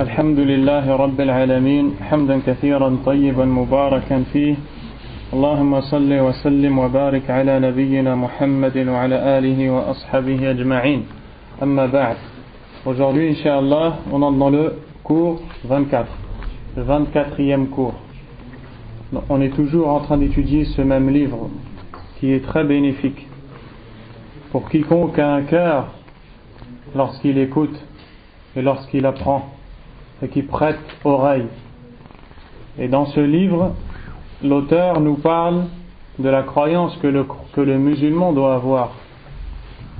الحمد لله رب العالمين حمدا كثيرا طيبا مباركا فيه اللهم صل وسلم وبارك على نبينا محمد وعلى آله وأصحابه أجمعين أما بعد Aujourd'hui, Inch'Allah, on entre dans le cours 24, le 24e cours. On est toujours en train d'étudier ce même livre qui est très bénéfique pour quiconque a un cœur lorsqu'il écoute et lorsqu'il apprend et qui prête oreille. Et dans ce livre, l'auteur nous parle de la croyance que le, que le musulman doit avoir.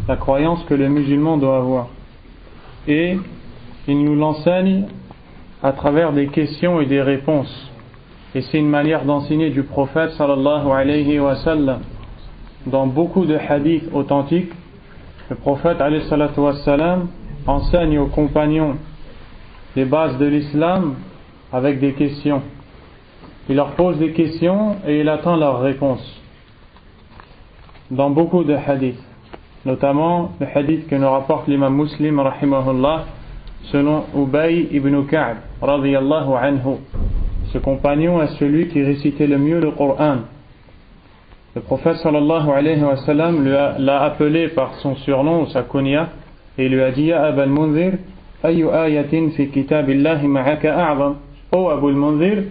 La croyance que le musulman doit avoir. Et il nous l'enseigne à travers des questions et des réponses. Et c'est une manière d'enseigner du prophète sallallahu alayhi wa sallam. Dans beaucoup de hadiths authentiques, le prophète alayhi wa sallam enseigne aux compagnons les bases de l'islam avec des questions. Il leur pose des questions et il attend leurs réponses. Dans beaucoup de hadiths, notamment le hadith que nous rapporte l'imam muslim rahimahullah selon Ubay ibn Ka'b radiyallahu anhu. Ce compagnon est celui qui récitait le mieux le Coran. Le prophète sallallahu alayhi wa sallam l'a appelé par son surnom ou sa kunya et lui a dit Ya Abal Munzir, ayu ayatin fi kitabillahi ma'aka a'zam. Oh Abul Munzir,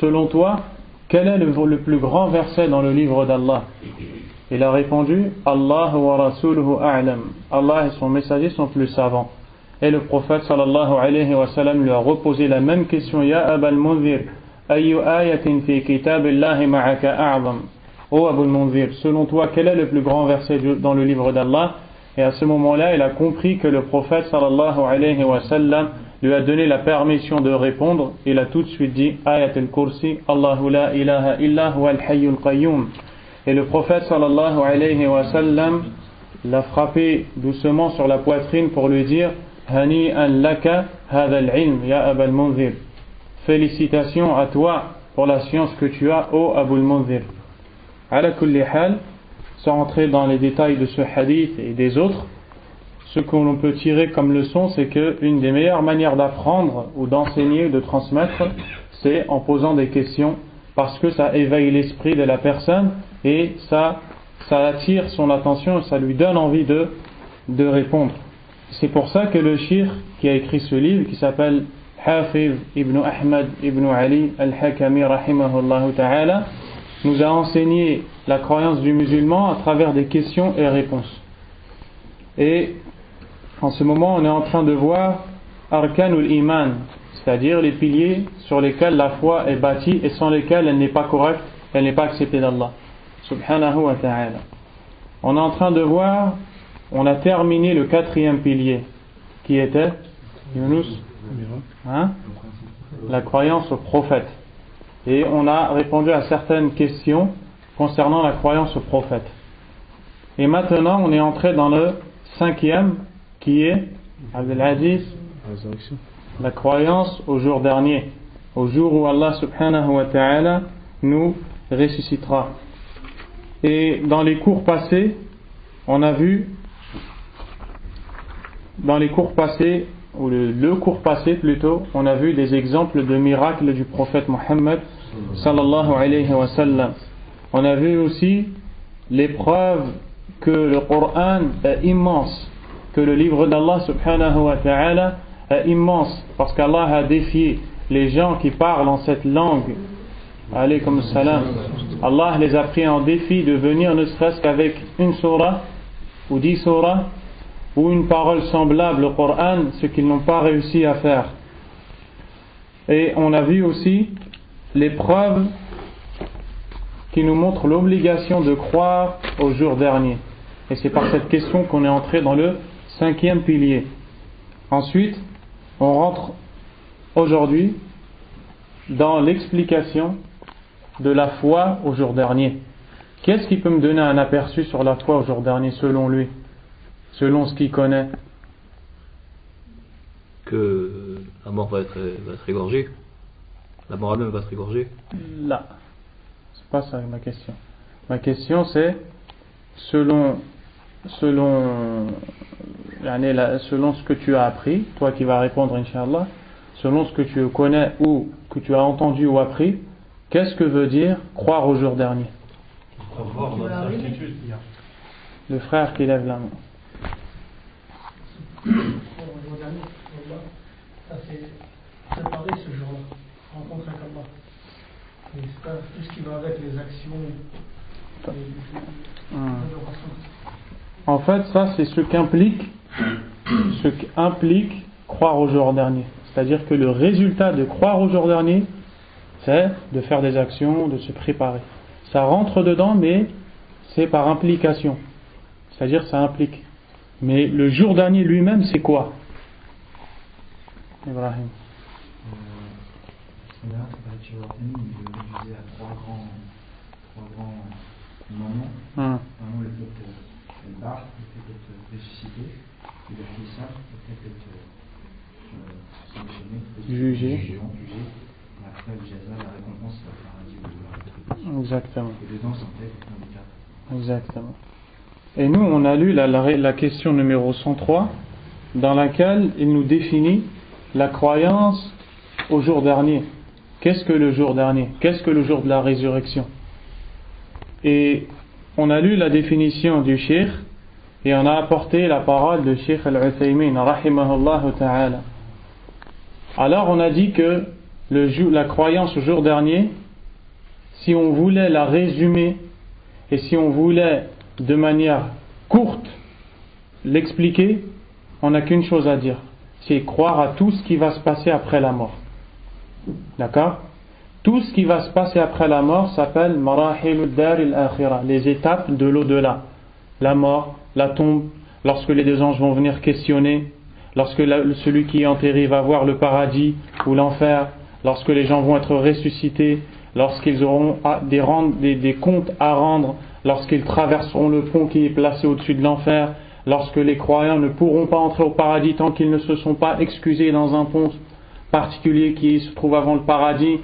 selon toi, quel est le, plus grand verset dans le livre d'Allah? Il a répondu Allah. Allah et son messager sont plus savants. Et le prophète sallallahu lui a reposé la même question Ya Abal Munzir, ayu ayatin fi kitabillahi ma'aka a'zam? Oh Abul Munzir, selon toi, quel est le plus grand verset dans le livre d'Allah? Et à ce moment-là, il a compris que le prophète sallallahu alayhi wa lui a donné la permission de répondre. Il a tout de suite dit Ayat al-Kursi, Allahu la ilaha illa huwa al-hayyul qayyum. Et le prophète sallallahu alayhi wa sallam l'a frappé doucement sur la poitrine pour lui dire Hani an laka hadha al-ilm, ya Abul Munzir. Félicitations à toi pour la science que tu as, ô Abul Munzir. Ala kulli hal, sans entrer dans les détails de ce hadith et des autres, ce que l'on peut tirer comme leçon, c'est qu'une des meilleures manières d'apprendre ou d'enseigner, de transmettre, c'est en posant des questions, parce que ça éveille l'esprit de la personne et ça, ça attire son attention, ça lui donne envie de, de répondre. C'est pour ça que le shir qui a écrit ce livre, qui s'appelle Hafiz ibn Ahmad ibn Ali al-Hakami rahimahullah ta'ala, nous a enseigné la croyance du musulman à travers des questions et réponses. Et en ce moment, on est en train de voir Arkanul Iman, c'est-à-dire les piliers sur lesquels la foi est bâtie et sans lesquels elle n'est pas correcte, elle n'est pas acceptée d'Allah. Subhanahu wa ta'ala. On est en train de voir, on a terminé le quatrième pilier, qui était Yunus, hein? la croyance au prophète et on a répondu à certaines questions concernant la croyance au prophète. Et maintenant, on est entré dans le cinquième qui est Abdelaziz, la croyance au jour dernier, au jour où Allah subhanahu wa ta'ala nous ressuscitera. Et dans les cours passés, on a vu, dans les cours passés, ou le, cours passé plutôt, on a vu des exemples de miracles du prophète Mohammed. On a vu aussi les preuves que le Coran est immense, que le livre d'Allah subhanahu wa ta'ala est immense, parce qu'Allah a défié les gens qui parlent en cette langue. Alaykum salam. Allah les a pris en défi de venir ne serait-ce qu'avec une surah ou dix surahs ou une parole semblable au Coran, ce qu'ils n'ont pas réussi à faire. Et on a vu aussi les preuves qui nous montrent l'obligation de croire au jour dernier. Et c'est par cette question qu'on est entré dans le cinquième pilier. Ensuite, on rentre aujourd'hui dans l'explication de la foi au jour dernier. Qu'est-ce qui peut me donner un aperçu sur la foi au jour dernier selon lui? Selon ce qu'il connaît Que la mort va être, va être égorgée la morale même va se régorger Là. C'est pas ça ma question. Ma question c'est selon selon selon ce que tu as appris, toi qui vas répondre Inch'Allah, selon ce que tu connais ou que tu as entendu ou appris, qu'est-ce que veut dire croire au jour dernier? Le frère qui lève la main. Ça jour-là. Et c'est ce hmm. En fait, ça c'est ce qu'implique croire au jour dernier. C'est-à-dire que le résultat de croire au jour dernier, c'est de faire des actions, de se préparer. Ça rentre dedans, mais c'est par implication. C'est-à-dire ça implique. Mais le jour dernier lui-même, c'est quoi Ibrahim. Euh, là, il divisé à trois grands, trois grands moments. Hum. Un moment, le fait le ressuscité, ça, le euh, sanctionné, jugé. jugé. Et après, le jaza, la récompense, le paradis ou la Exactement. Et dedans, c'est Exactement. Et nous, on a lu la, question numéro 103, dans laquelle il nous définit la croyance au jour dernier. Qu'est-ce que le jour dernier? Qu'est-ce que le jour de la résurrection? Et on a lu la définition du Cheikh et on a apporté la parole de Cheikh Al-Uthaymin, ta'ala. Alors on a dit que le, la croyance au jour dernier, si on voulait la résumer et si on voulait de manière courte l'expliquer, on n'a qu'une chose à dire c'est croire à tout ce qui va se passer après la mort. D'accord? Tout ce qui va se passer après la mort s'appelle les étapes de l'au-delà. La mort, la tombe, lorsque les deux anges vont venir questionner, lorsque celui qui est enterré va voir le paradis ou l'enfer, lorsque les gens vont être ressuscités, lorsqu'ils auront des, des comptes à rendre, lorsqu'ils traverseront le pont qui est placé au-dessus de l'enfer, lorsque les croyants ne pourront pas entrer au paradis tant qu'ils ne se sont pas excusés dans un pont particulier qui se trouve avant le paradis,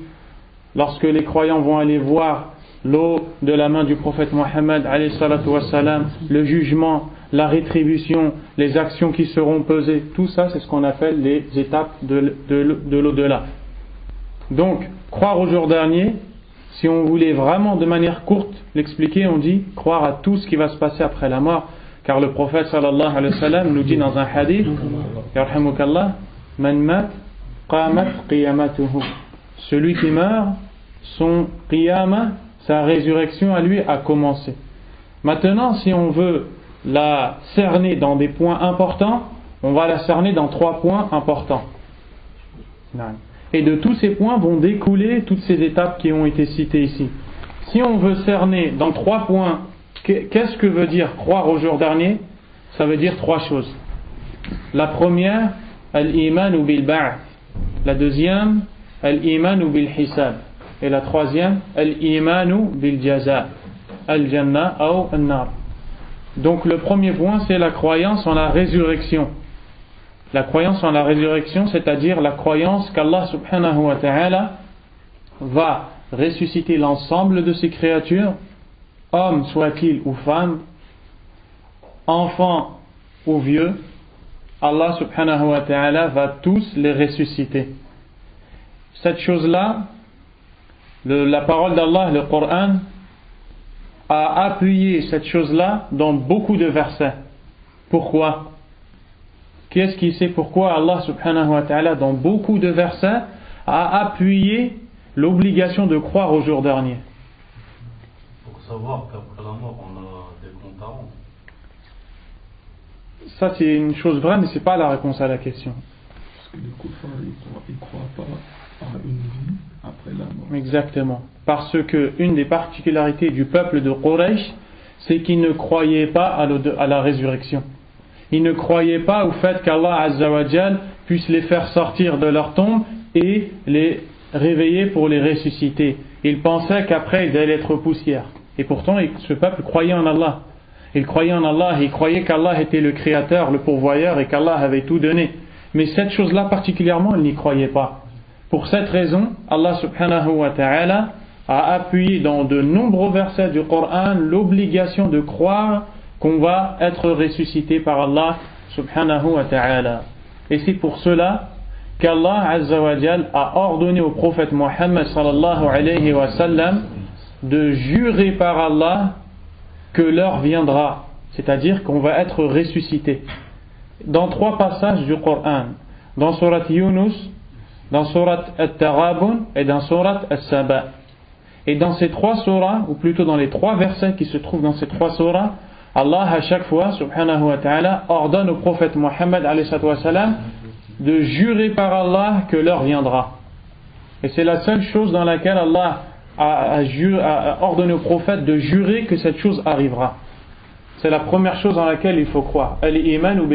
lorsque les croyants vont aller voir l'eau de la main du prophète Mohammed, le jugement, la rétribution, les actions qui seront pesées, tout ça c'est ce qu'on appelle les étapes de, de l'au-delà. Donc, croire au jour dernier, si on voulait vraiment de manière courte l'expliquer, on dit croire à tout ce qui va se passer après la mort. Car le prophète sallallahu alayhi wa sallam nous dit dans un hadith, Man mat, qamat qiyamatuhu. Celui qui meurt, son qiyama, sa résurrection à lui a commencé. Maintenant, si on veut la cerner dans des points importants, on va la cerner dans trois points importants. Et de tous ces points vont découler toutes ces étapes qui ont été citées ici. Si on veut cerner dans trois points Qu'est-ce que veut dire croire au jour dernier? Ça veut dire trois choses. La première, al-iman ou bil La deuxième, al-iman ou bil hisab. Et la troisième, al-iman ou bil jaza. Al-jannah ou al-nar. Donc le premier point, c'est la croyance en la résurrection. La croyance en la résurrection, c'est-à-dire la croyance qu'Allah subhanahu wa ta'ala va ressusciter l'ensemble de ses créatures homme soit-il ou femme, enfant ou vieux, Allah subhanahu wa ta'ala va tous les ressusciter. Cette chose-là, la parole d'Allah, le Coran, a appuyé cette chose-là dans beaucoup de versets. Pourquoi? Qu'est-ce qui sait pourquoi Allah subhanahu wa ta'ala, dans beaucoup de versets, a appuyé l'obligation de croire au jour dernier savoir qu'après la mort, on a des comptes à rendre. Ça, c'est une chose vraie, mais ce n'est pas la réponse à la question. Parce que les koufars, ils ne croient, pas à une vie après la mort. Exactement. Parce que une des particularités du peuple de Quraysh, c'est qu'ils ne croyaient pas à la résurrection. Ils ne croyaient pas au fait qu'Allah puisse les faire sortir de leur tombe et les réveiller pour les ressusciter. Ils pensaient qu'après ils allaient être poussière. Et pourtant, ce peuple croyait en Allah. Il croyait en Allah, il croyait qu'Allah était le créateur, le pourvoyeur et qu'Allah avait tout donné. Mais cette chose-là particulièrement, il n'y croyait pas. Pour cette raison, Allah subhanahu wa ta'ala a appuyé dans de nombreux versets du Coran l'obligation de croire qu'on va être ressuscité par Allah subhanahu wa ta'ala. Et c'est pour cela qu'Allah a ordonné au prophète Mohammed sallallahu alayhi wa sallam de jurer par Allah que l'heure viendra, c'est-à-dire qu'on va être ressuscité. Dans trois passages du Coran, dans Surat Yunus, dans Surat At-Tarabun et dans Surat As-Saba. Et dans ces trois surahs, ou plutôt dans les trois versets qui se trouvent dans ces trois surahs, Allah à chaque fois, subhanahu wa ta'ala, ordonne au prophète Mohammed de jurer par Allah que l'heure viendra. Et c'est la seule chose dans laquelle Allah a, ordonné au prophète de jurer que cette chose arrivera. C'est la première chose dans laquelle il faut croire. Al-iman ou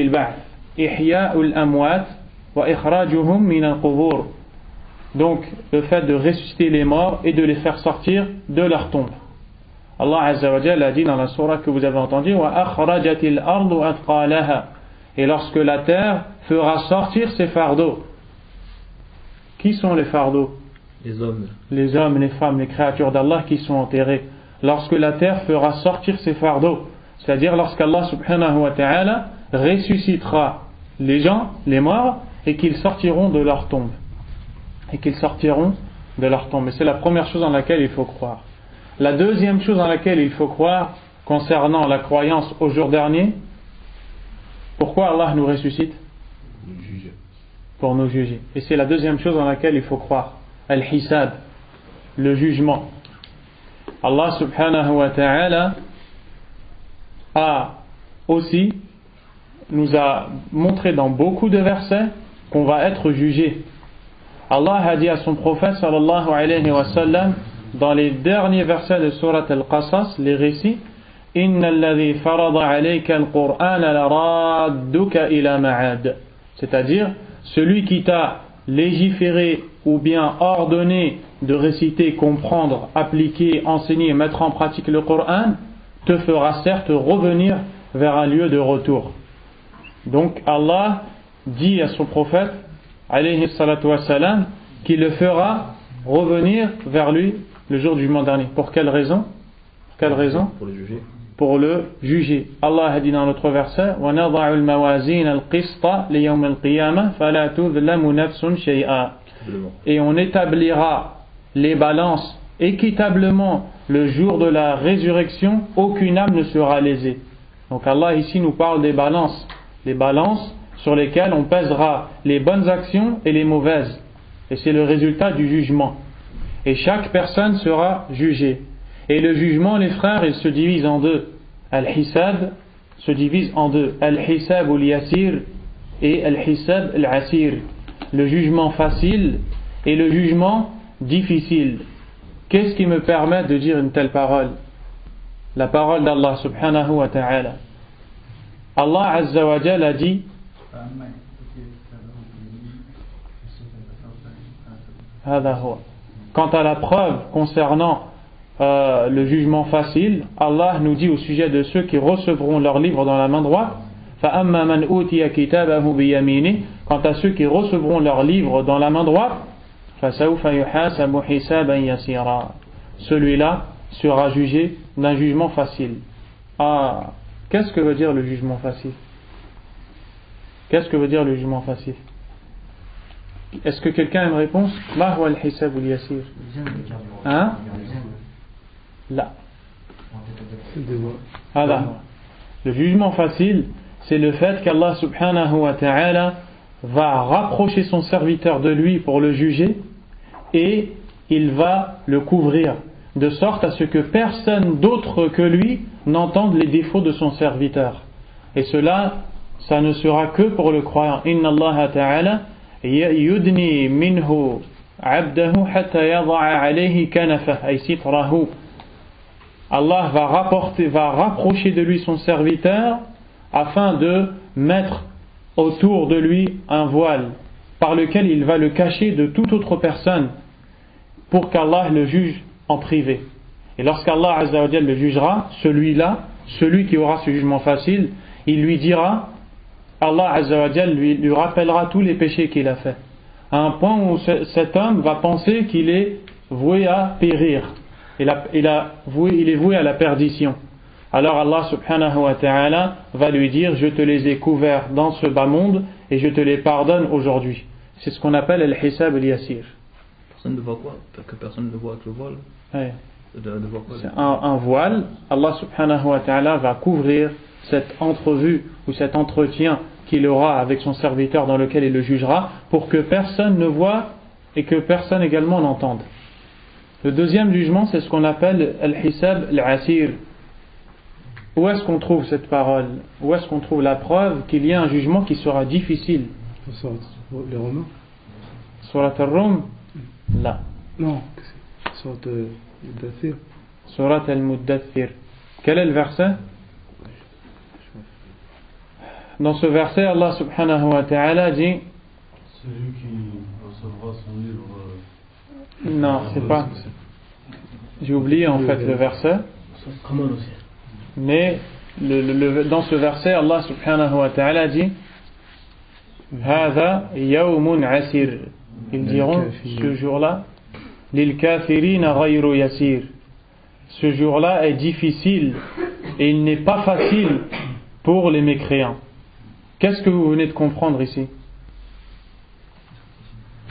amwat wa ikhrajuhum min al-qubur. Donc, le fait de ressusciter les morts et de les faire sortir de leur tombe. Allah Azza wa a dit dans la surah que vous avez entendue Et lorsque la terre fera sortir ses fardeaux. Qui sont les fardeaux? Les hommes. Les hommes, les femmes, les créatures d'Allah qui sont enterrées. Lorsque la terre fera sortir ses fardeaux, c'est-à-dire lorsqu'Allah subhanahu wa ta'ala ressuscitera les gens, les morts, et qu'ils sortiront de leur tombe. Et qu'ils sortiront de leur tombe. Et c'est la première chose dans laquelle il faut croire. La deuxième chose dans laquelle il faut croire concernant la croyance au jour dernier, pourquoi Allah nous ressuscite Pour nous juger. Et c'est la deuxième chose dans laquelle il faut croire. Al-Hisab, le jugement. Allah subhanahu wa ta'ala a aussi nous a montré dans beaucoup de versets qu'on va être jugé. Allah a dit à son prophète sallallahu alayhi wa sallam dans les derniers versets de Surat Al-Qasas, les récits, c'est-à-dire celui qui t'a légiféré ou bien ordonné de réciter, comprendre, appliquer, enseigner et mettre en pratique le Coran te fera certes revenir vers un lieu de retour. Donc Allah dit à son prophète alayhi qu'il le fera revenir vers lui le jour du jugement dernier. Pour quelle raison? Quelle raison? Pour le juger. Pour le juger. Allah a dit dans notre verset Et on établira les balances équitablement le jour de la résurrection, aucune âme ne sera lésée. Donc Allah ici nous parle des balances. Les balances sur lesquelles on pèsera les bonnes actions et les mauvaises. Et c'est le résultat du jugement et chaque personne sera jugée. Et le jugement, les frères, il se divise en deux. Al-Hisab se divise en deux. Al-Hisab ou yasir et Al-Hisab al-Asir. Le jugement facile et le jugement difficile. Qu'est-ce qui me permet de dire une telle parole La parole d'Allah subhanahu wa ta'ala. Allah azza wa a dit هذا هو Quant à la preuve concernant euh, le jugement facile, Allah nous dit au sujet de ceux qui recevront leur livre dans la main droite, quant à ceux qui recevront leur livre dans la main droite, celui-là sera jugé d'un jugement facile. Ah, qu'est-ce que veut dire le jugement facile? Qu'est-ce que veut dire le jugement facile? Est-ce que quelqu'un a une réponse Hein Là. Le jugement facile, c'est le fait qu'Allah subhanahu wa ta'ala va rapprocher son serviteur de lui pour le juger et il va le couvrir de sorte à ce que personne d'autre que lui n'entende les défauts de son serviteur. Et cela, ça ne sera que pour le croyant. Inna Allah ta'ala يدني منه عبده حتى يضع عليه كنفه أي ستره Allah va, rapporter, va rapprocher de lui son serviteur afin de mettre autour de lui un voile par lequel il va le cacher de toute autre personne pour qu'Allah le juge en privé. Et lorsqu'Allah le jugera, celui-là, celui qui aura ce jugement facile, il lui dira Allah Azzawajal lui, lui rappellera tous les péchés qu'il a fait. À un point où cet homme va penser qu'il est voué à périr. Il, a, il, a voué, il est voué à la perdition. Alors Allah subhanahu wa ta'ala va lui dire Je te les ai couverts dans ce bas monde et je te les pardonne aujourd'hui. c'est ce qu'on appelle al-hisab al-yasir. Personne ne voit quoi? Que personne ne voit avec le voile? Ouais. de, quoi? Un, un voile, Allah subhanahu wa ta'ala va couvrir cette entrevue ou cet entretien qu'il aura avec son serviteur dans lequel il le jugera pour que personne ne voit et que personne également n'entende. Le deuxième jugement, c'est ce qu'on appelle al-hisab al-asir. Où est-ce qu'on trouve cette parole? Où est-ce qu'on trouve la preuve qu'il y a un jugement qui sera difficile? Les Romains Surat al-Rum Là. Non, de d'affaires. Surat al-Muddathir. Quel est le verset? Dans ce verset, Allah subhanahu wa ta'ala dit Celui qui recevra son livre. Euh, non, c'est pas. J'ai oublié en fait le verset. Mais dans ce verset, Allah subhanahu wa ta'ala dit Hada yawmun asir. Ils diront ce jour-là, lil kafirina ghayru yasir. Ce jour-là est difficile et il n'est pas facile pour les mécréants. Qu'est-ce que vous venez de comprendre ici?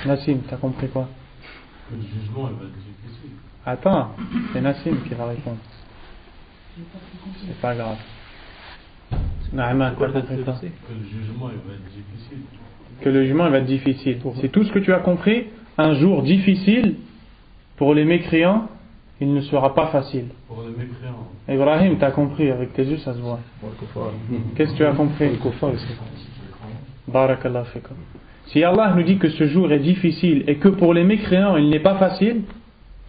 Nassim, t'as compris quoi? Que le jugement va être difficile. Attends, c'est Nassim qui va répondre. C'est pas grave. Quoi, t'as compris quoi? Que le jugement il va être difficile. Que le jugement va être difficile. C'est tout ce que tu as compris? Un jour difficile pour les mécréants, il ne sera pas facile. Mécréants. Ibrahim, t'as compris, avec tes yeux ça se voit. Qu'est-ce que tu as compris? Barakallah. Si Allah nous dit que ce jour est difficile et que pour les mécréants il n'est pas facile,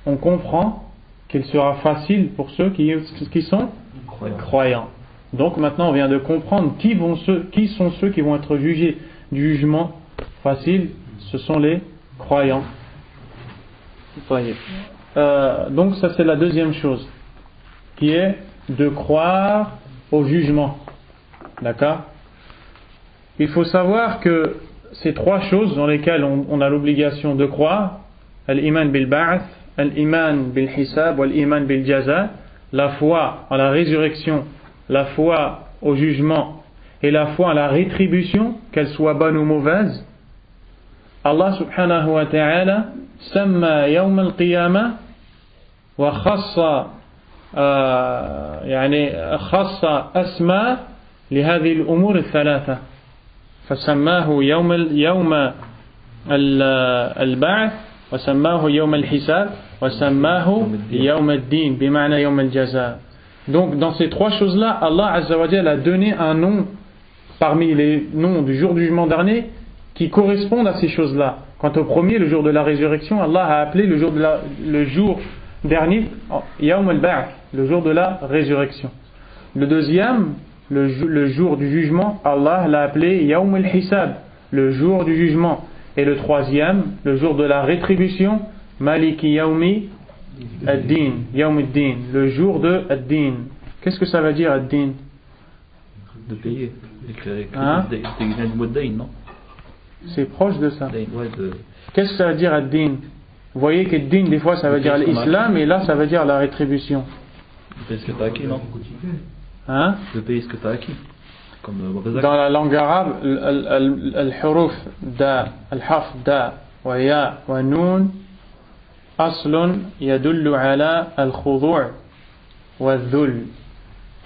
on comprend qu'il sera facile pour ceux qui, qui sont croyants. Donc maintenant on vient de comprendre qui, vont ceux, qui sont ceux qui vont être jugés du jugement facile, ce sont les croyants. Euh, donc ça c'est la deuxième chose, qui est de croire au jugement. D'accord? Il faut savoir que ces trois choses dans lesquelles on, a l'obligation de croire, l'iman bil ba'ath, l'iman bil hisab, l'iman bil jaza, la foi à la résurrection, la foi au jugement et la foi à la rétribution, qu'elle soit bonne ou mauvaise, Allah subhanahu wa ta'ala, samma yawm al-qiyamah وخص آه يعني خص أسماء لهذه الأمور الثلاثة فسماه يوم ال- يوم ال- البعث وسماه يوم الحساب وسماه يوم الدين بمعنى يوم الجزاء Donc dans ces trois choses-là, Allah Azza wa Jalla a donné un nom parmi les noms du jour du jugement dernier qui correspondent à ces choses-là. Quant au premier, le jour de la résurrection, Allah a appelé le jour, de la- le jour dernier Yawm al-Ba'ath, le jour de la résurrection. Le deuxième, le, jour du jugement, Allah l'a appelé Yawm al-Hisab, le jour du jugement. Et le troisième, le jour de la rétribution, Maliki Yawmi ad-Din, Yawm ad-Din, le jour de ad-Din. Qu'est-ce que ça veut dire ad-Din De payer. Hein non C'est proche de ça. Qu'est-ce que ça veut dire ad-Din Vous voyez que din des fois ça veut dire l'islam et là ça veut dire la rétribution. De payer ce que tu as acquis, non Hein De payer ce que tu as acquis. Comme euh, mauvais acte. Dans la langue arabe, al- al- al-huruf da, al-haf da, wa ya, wa nun, أصل يدل على الخضوع والذل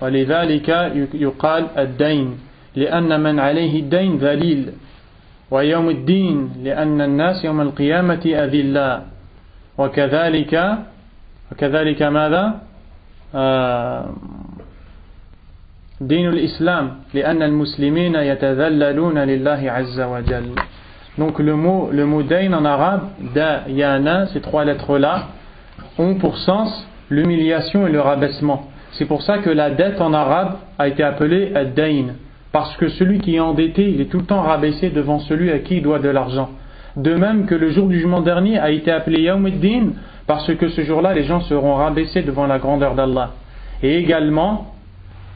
ولذلك يقال الدين لأن من عليه الدين ذليل ويوم الدين لأن الناس يوم القيامة أذلاء وكذلك وكذلك ماذا آه دين الإسلام لأن المسلمين يتذللون لله عز وجل Donc le mot, le mot dain en arabe, da, yana, ces trois lettres-là, ont pour sens l'humiliation et le rabaissement. C'est pour ça que la dette en arabe a été appelée ad-dain. Parce que celui qui est endetté, il est tout le temps rabaissé devant celui à qui il doit de l'argent. De même que le jour du jugement dernier a été appelé Yawm ad-Din, parce que ce jour-là, les gens seront rabaissés devant la grandeur d'Allah. Et également,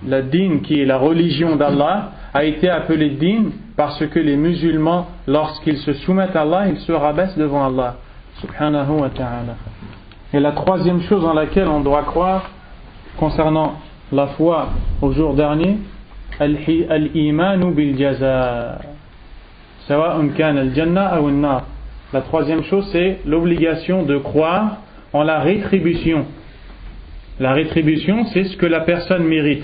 la din, qui est la religion d'Allah, a été appelée din parce que les musulmans, lorsqu'ils se soumettent à Allah, ils se rabaissent devant Allah. Subhanahu wa ta'ala. Et la troisième chose en laquelle on doit croire concernant la foi au jour dernier, al-imanu bil jaza. La troisième chose, c'est l'obligation de croire en la rétribution. La rétribution, c'est ce que la personne mérite,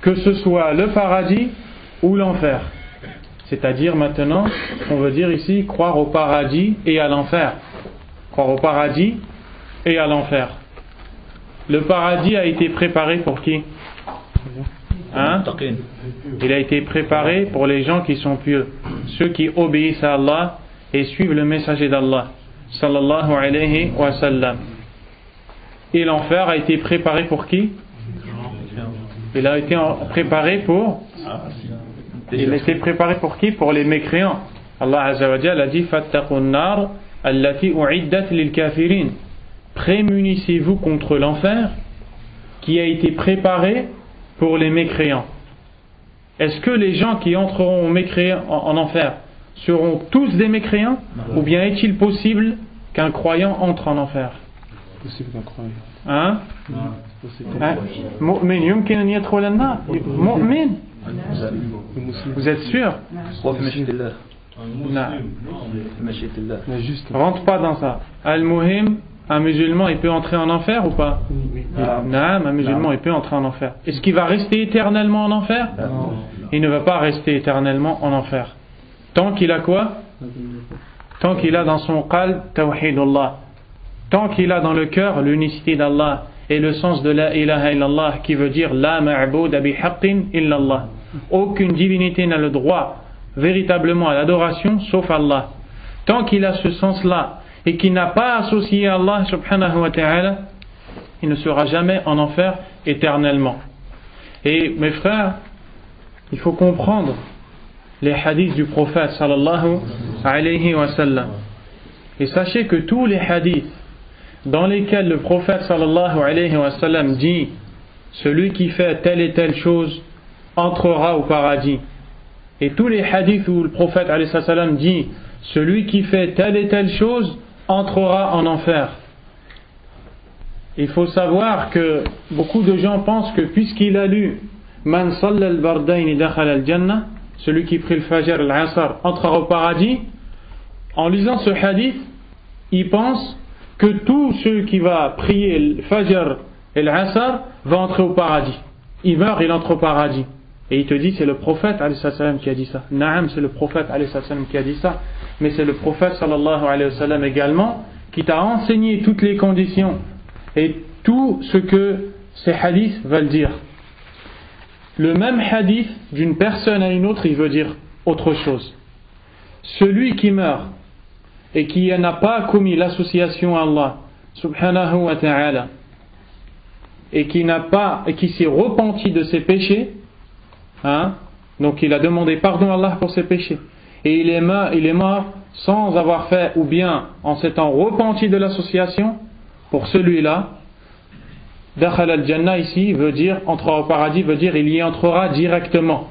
que ce soit le paradis ou l'enfer. C'est-à-dire maintenant, on veut dire ici croire au paradis et à l'enfer. Croire au paradis et à l'enfer. Le paradis a été préparé pour qui? Hein? Il a été préparé pour les gens qui sont pieux, ceux qui obéissent à Allah et suivent le messager d'Allah, sallallahu alayhi wa sallam. Et l'enfer a été préparé pour qui? Il a été préparé pour? Il a été préparé pour qui? Pour les mécréants. Allah a dit nar allati u'iddat lil kafirin. Prémunissez-vous contre l'enfer qui a été préparé pour les mécréants. Est-ce que les gens qui entreront en, enfer seront tous des mécréants Ou bien est-il possible qu'un croyant entre en enfer Possible qu'un croyant. Hein Vous êtes sûr. Rentre pas dans ça. Al-Muhim, un musulman, il peut entrer en enfer ou pas Non, un musulman, il peut entrer en enfer. Est-ce qu'il va rester éternellement en enfer Il ne va pas rester éternellement en enfer. Tant qu'il a quoi Tant qu'il a dans son qalb tawhidullah. Tant qu'il a dans le cœur l'unicité d'Allah et le sens de la ilaha illallah qui veut dire la ma'bud bi haqqin illallah. Aucune divinité n'a le droit véritablement à l'adoration sauf Allah. Tant qu'il a ce sens-là et qu'il n'a pas associé Allah subhanahu wa ta'ala, il ne sera jamais en enfer éternellement. Et mes frères, il faut comprendre les hadiths du prophète sallallahu alayhi wa sallam. Et sachez que tous les hadiths dans lesquels le prophète sallallahu alayhi wa sallam dit celui qui fait telle et telle chose entrera au paradis. Et tous les hadiths où le prophète alayhi wa dit celui qui fait telle et telle chose entrera en enfer. Il faut savoir que beaucoup de gens pensent que puisqu'il a lu Man al al jannah celui qui prie le fajr al-asr entrera au paradis, en lisant ce hadith, il pense que tout ceux qui va prier le Fajr et l'Asr va entrer au paradis. Il meurt, il entre au paradis. Et il te dit, c'est le prophète qui a dit ça. Naam, c'est le prophète qui a dit ça. Mais c'est le prophète sallallahu alayhi wa sallam également qui t'a enseigné toutes les conditions et tout ce que ces hadiths veulent dire. Le même hadith d'une personne à une autre, il veut dire autre chose. Celui qui meurt et qui n'a pas commis l'association à Allah subhanahu wa ta'ala et qui n'a pas et qui s'est repenti de ses péchés hein, donc il a demandé pardon à Allah pour ses péchés et il est mort, sans avoir fait ou bien en s'étant repenti de l'association pour celui-là Dakhal al-Jannah ici veut dire entrer au paradis veut dire il y entrera directement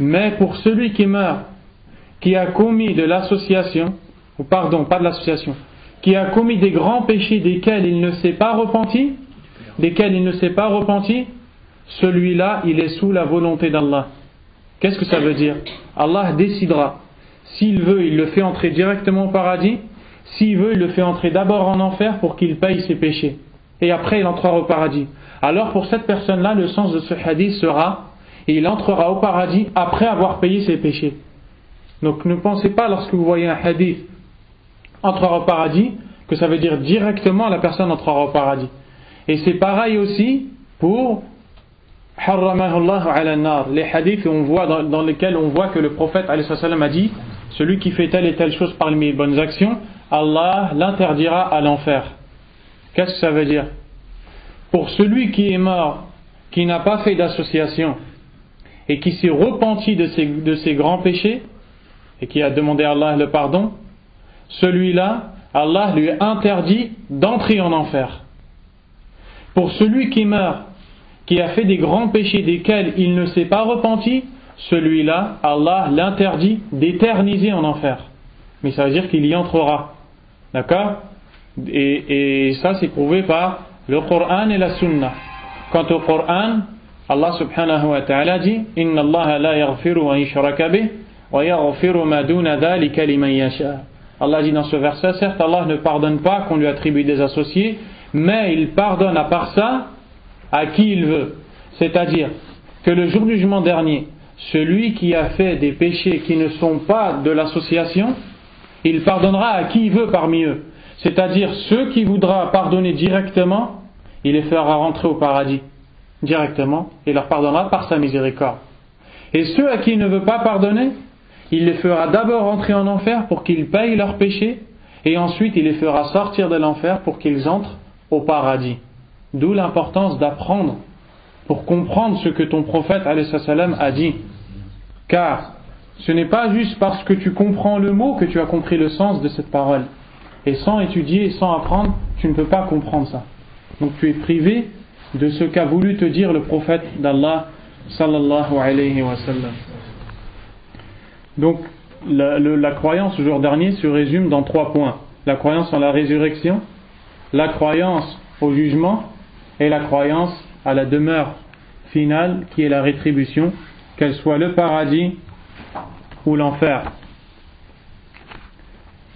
mais pour celui qui meurt qui a commis de l'association ou pardon, pas de l'association, qui a commis des grands péchés desquels il ne s'est pas repenti, desquels il ne s'est pas repenti, celui-là, il est sous la volonté d'Allah. Qu'est-ce que ça veut dire Allah décidera. S'il veut, il le fait entrer directement au paradis. S'il veut, il le fait entrer d'abord en enfer pour qu'il paye ses péchés. Et après, il entrera au paradis. Alors pour cette personne-là, le sens de ce hadith sera, il entrera au paradis après avoir payé ses péchés. Donc ne pensez pas lorsque vous voyez un hadith entrera au paradis, que ça veut dire directement la personne entrera au paradis. Et c'est pareil aussi pour les hadiths on voit dans, lesquels on voit que le prophète a dit celui qui fait telle et telle chose parmi les bonnes actions, Allah l'interdira à l'enfer. Qu'est-ce que ça veut dire? Pour celui qui est mort, qui n'a pas fait d'association et qui s'est repenti de ses, de ses grands péchés et qui a demandé à Allah le pardon, celui-là, Allah lui interdit d'entrer en enfer. Pour celui qui meurt, qui a fait des grands péchés desquels il ne s'est pas repenti, celui-là, Allah l'interdit d'éterniser en enfer. Mais ça veut dire qu'il y entrera. D'accord? Et, ça, c'est prouvé par le Coran et la Sunna. Quant au Coran, Allah subhanahu wa ta'ala dit Inna Allah la yaghfiru wa yushraka bih Allah dit dans ce verset, certes Allah ne pardonne pas qu'on lui attribue des associés, mais il pardonne à part ça à qui il veut. C'est-à-dire que le jour du jugement dernier, celui qui a fait des péchés qui ne sont pas de l'association, il pardonnera à qui il veut parmi eux. C'est-à-dire ceux qui voudra pardonner directement, il les fera rentrer au paradis directement et leur pardonnera par sa miséricorde. Et ceux à qui il ne veut pas pardonner, il les fera d'abord entrer en enfer pour qu'ils payent leurs péchés, et ensuite il les fera sortir de l'enfer pour qu'ils entrent au paradis. D'où l'importance d'apprendre pour comprendre ce que ton prophète a dit. Car ce n'est pas juste parce que tu comprends le mot que tu as compris le sens de cette parole. Et sans étudier sans apprendre, tu ne peux pas comprendre ça. Donc tu es privé de ce qu'a voulu te dire le prophète d'Allah sallallahu alayhi wa. Donc, la, croyance au jour dernier se résume dans trois points. La croyance en la résurrection, la croyance au jugement et la croyance à la demeure finale qui est la rétribution, qu'elle soit le paradis ou l'enfer.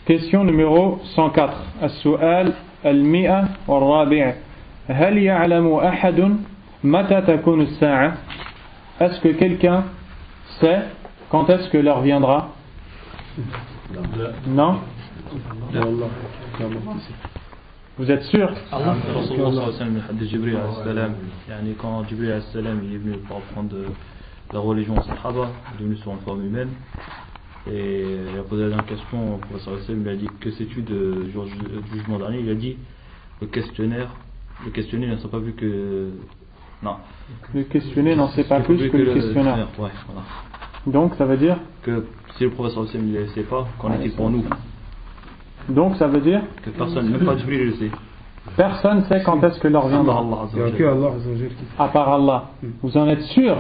Question numéro 104. As-su'al al-mi'a wa هل يعلم أحد متى تكون الساعة Est-ce que quelqu'un sait quand est-ce que l'heure viendra Non Vous êtes sûr? Quand Jibril est venu pour apprendre la religion au Sahaba, il est venu sur une forme humaine, et il a posé la question au professeur il a dit que sais-tu du jugement dernier? Il a dit le questionnaire, le questionnaire n'a pas vu que. Non. Le questionnaire n'en sait pas plus que, le questionnaire. Ouais, voilà. Donc ça veut dire? Que si le professeur Hussein ne le sait pas, qu'en est-il pour nous? Donc ça veut dire Que personne, même pas Jibril le sait. Personne sait quand est-ce que l'heure viendra. Il n'y a que Allah À part Allah. Vous en êtes sûr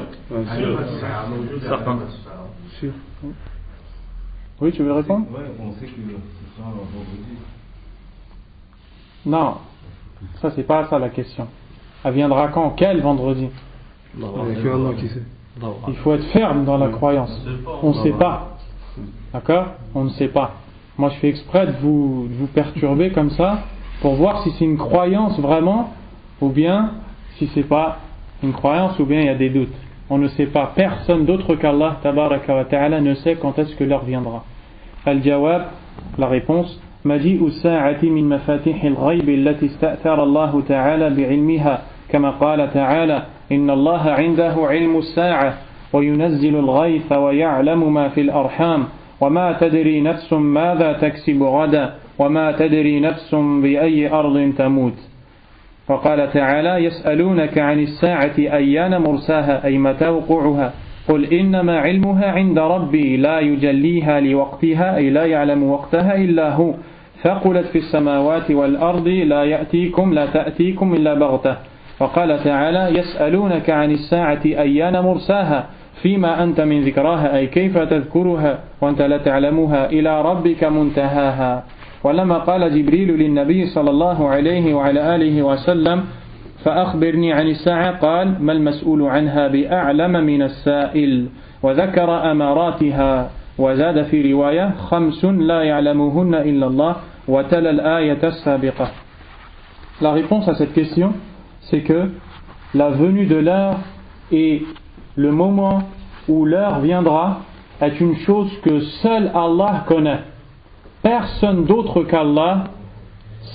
Certain. Sûr. Oui, tu veux répondre Ouais, on sait que ce sera vendredi. Non, ça c'est pas ça la question. Elle viendra quand? Quel vendredi? Il n'y a que Allah qui sait. Il faut être ferme dans la croyance. On ne sait pas. D'accord? On ne sait pas. Moi, je fais exprès de vous, de vous perturber comme ça pour voir si c'est une croyance vraiment ou bien si c'est pas une croyance ou bien il y a des doutes. On ne sait pas. Personne d'autre qu'Allah ta'ala ne sait quand est-ce que l'heure viendra. Al-Jawab, la réponse, مجيء الساعة من مفاتيح الغيب التي استأثر الله تعالى بعلمها كما قال تعالى إن الله عنده علم الساعة وينزل الغيث ويعلم ما في الأرحام وما تدري نفس ماذا تكسب غدا وما تدري نفس بأي أرض تموت. وقال تعالى يسألونك عن الساعة أيان مرساها أي متى وقوعها؟ قل إنما علمها عند ربي لا يجليها لوقتها أي لا يعلم وقتها إلا هو. ثقلت في السماوات والأرض لا يأتيكم لا تأتيكم إلا بغتة. وقال تعالى يسألونك عن الساعة أيان مرساها؟ فيما أنت من ذكراها أي كيف تذكرها وأنت لا تعلمها إلى ربك منتهاها. ولما قال جبريل للنبي صلى الله عليه وعلى آله وسلم فأخبرني عن الساعة قال ما المسؤول عنها بأعلم من السائل؟ وذكر أماراتها. وزاد في رواية خمس لا يعلمهن إلا الله. وتلا الآية السابقة. La réponse à cette question, c'est que la venue de l'heure et le moment où l'heure viendra est une chose que seul Allah connaît. Personne d'autre qu'Allah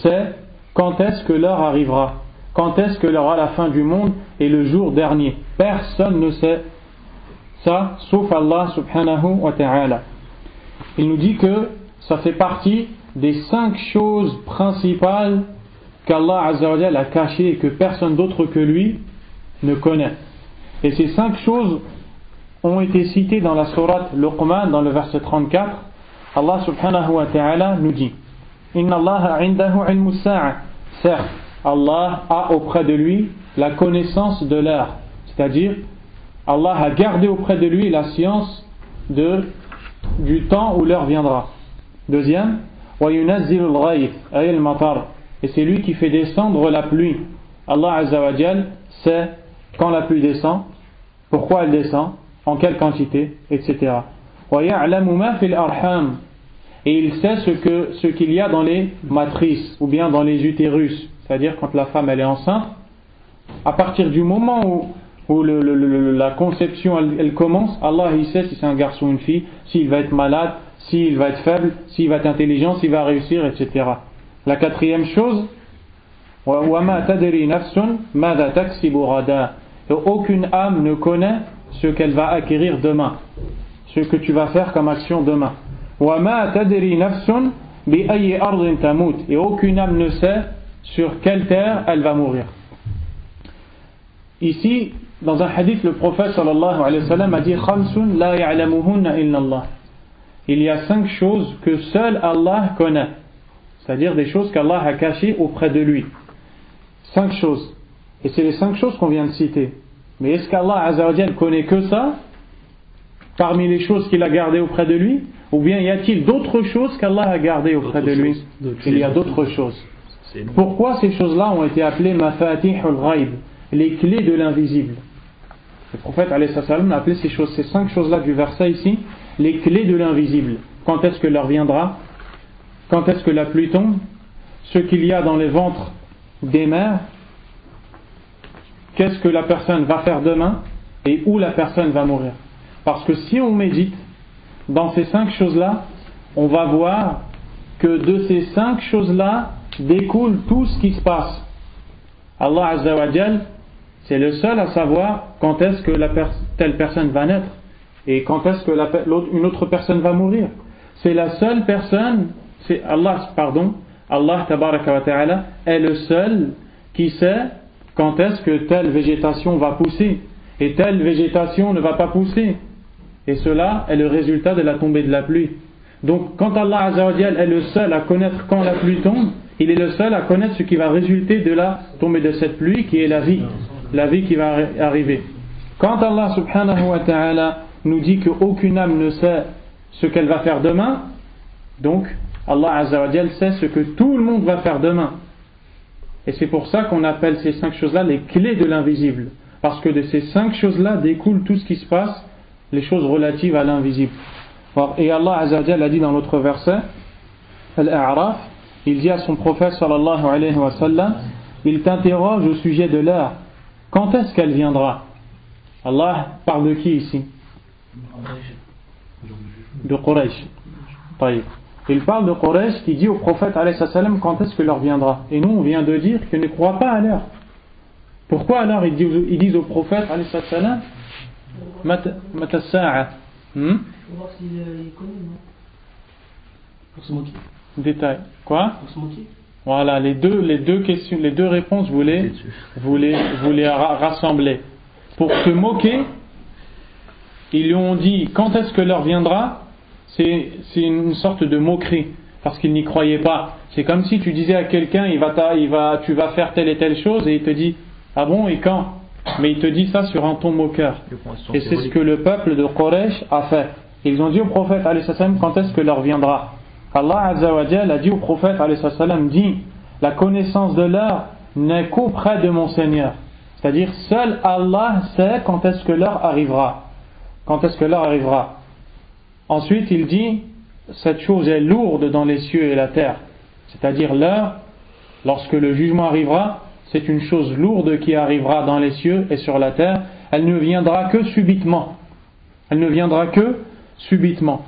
sait quand est-ce que l'heure arrivera, quand est-ce que l'heure à la fin du monde et le jour dernier. Personne ne sait ça sauf Allah subhanahu wa ta'ala. Il nous dit que ça fait partie des cinq choses principales qu'Allah a cachées et que personne d'autre que lui ne connaît. Et ces cinq choses ont été citées dans la sourate Luqman, dans le verset 34. Allah subhanahu wa ta'ala nous dit Inna Allah indahu ilmu Certes, Allah a auprès de lui la connaissance de l'heure. C'est-à-dire, Allah a gardé auprès de lui la science du temps où l'heure viendra. Deuxième, et c'est lui qui fait descendre la pluie. Allah Azzawajal sait quand la pluie descend, pourquoi elle descend, en quelle quantité, etc. Et il sait ce qu'il y a dans les matrices ou bien dans les utérus. C'est-à-dire quand la femme elle est enceinte, à partir du moment où, la conception elle, commence, Allah il sait si c'est un garçon ou une fille, s'il va être malade, s'il va être faible, s'il va être intelligent, s'il va réussir, etc. La quatrième chose, aucune âme ne connaît ce qu'elle va acquérir demain, ce que tu vas faire comme action demain. Et aucune âme ne sait sur quelle terre elle va mourir. Ici, dans un hadith, le prophète sallallahu alayhi wa sallam a dit Il y a cinq choses que seul Allah connaît, c'est-à-dire des choses qu'Allah a cachées auprès de lui. Cinq choses. Et c'est les cinq choses qu'on vient de citer. Mais est-ce qu'Allah connaît que ça parmi les choses qu'il a gardées auprès de lui Ou bien y a-t-il d'autres choses qu'Allah a gardées auprès de lui Il y a d'autres choses. Pourquoi ces choses-là ont été appelées mafatih al les clés de l'invisible? Le prophète a appelé ces choses, ces cinq choses-là du verset ici, les clés de l'invisible. Quand est-ce que l'heure viendra? Quand est-ce que la pluie tombe? Ce qu'il y a dans les ventres des mers Qu'est-ce que la personne va faire demain Et où la personne va mourir Parce que si on médite dans ces cinq choses-là, on va voir que de ces cinq choses-là découle tout ce qui se passe. Allah Azzawajal, c'est le seul à savoir quand est-ce que telle personne va naître et quand est-ce que la, une autre personne va mourir. C'est la seule personne, c'est Allah, pardon, Allah ta'ala est le seul qui sait quand est-ce que telle végétation va pousser et telle végétation ne va pas pousser? Et cela est le résultat de la tombée de la pluie. Donc quand Allah Azzawajal est le seul à connaître quand la pluie tombe, il est le seul à connaître ce qui va résulter de la tombée de cette pluie qui est la vie, la vie qui va arriver. Quand Allah subhanahu wa ta'ala nous dit qu'aucune âme ne sait ce qu'elle va faire demain, donc Allah azawajal sait ce que tout le monde va faire demain. Et c'est pour ça qu'on appelle ces cinq choses-là les clés de l'invisible. Parce que de ces cinq choses-là découle tout ce qui se passe, les choses relatives à l'invisible. Et Allah azawajal a dit dans l'autre verset, Al-A'raf, il dit à son prophète sallallahu alayhi wa sallam, il t'interroge au sujet de l'heure. Quand est-ce qu'elle viendra? Allah parle de qui ici? De Quraysh. Il parle de Quraysh qui dit au prophète alayhi sallam quand est-ce que l'heure viendra? Et nous on vient de dire qu'il ne croit pas à l'heure. Pourquoi alors ils disent, ils disent au prophète alayhi sallam Mata hmm? Pour voir s'il connaît, non? Pour se moquer. Détail. Quoi? Voilà, les deux, les deux questions, les deux réponses, vous les, vous les, vous les rassembler. Pour se moquer, ils lui ont dit quand est-ce que l'heure viendra? C'est une sorte de moquerie parce qu'ils n'y croyaient pas. C'est comme si tu disais à quelqu'un il va, il va, tu vas faire telle et telle chose et il te dit ah bon et quand? Mais il te dit ça sur un ton moqueur. Et c'est ce que le peuple de Quraysh a fait. Ils ont dit au prophète quand est-ce que l'heure viendra? Allah Azzawajal a dit au prophète dit La connaissance de l'heure n'est qu'auprès de mon Seigneur. C'est-à-dire, seul Allah sait quand est-ce que l'heure arrivera. Quand est-ce que l'heure arrivera. Ensuite, il dit Cette chose est lourde dans les cieux et la terre. C'est-à-dire, l'heure, lorsque le jugement arrivera, c'est une chose lourde qui arrivera dans les cieux et sur la terre. Elle ne viendra que subitement. Elle ne viendra que subitement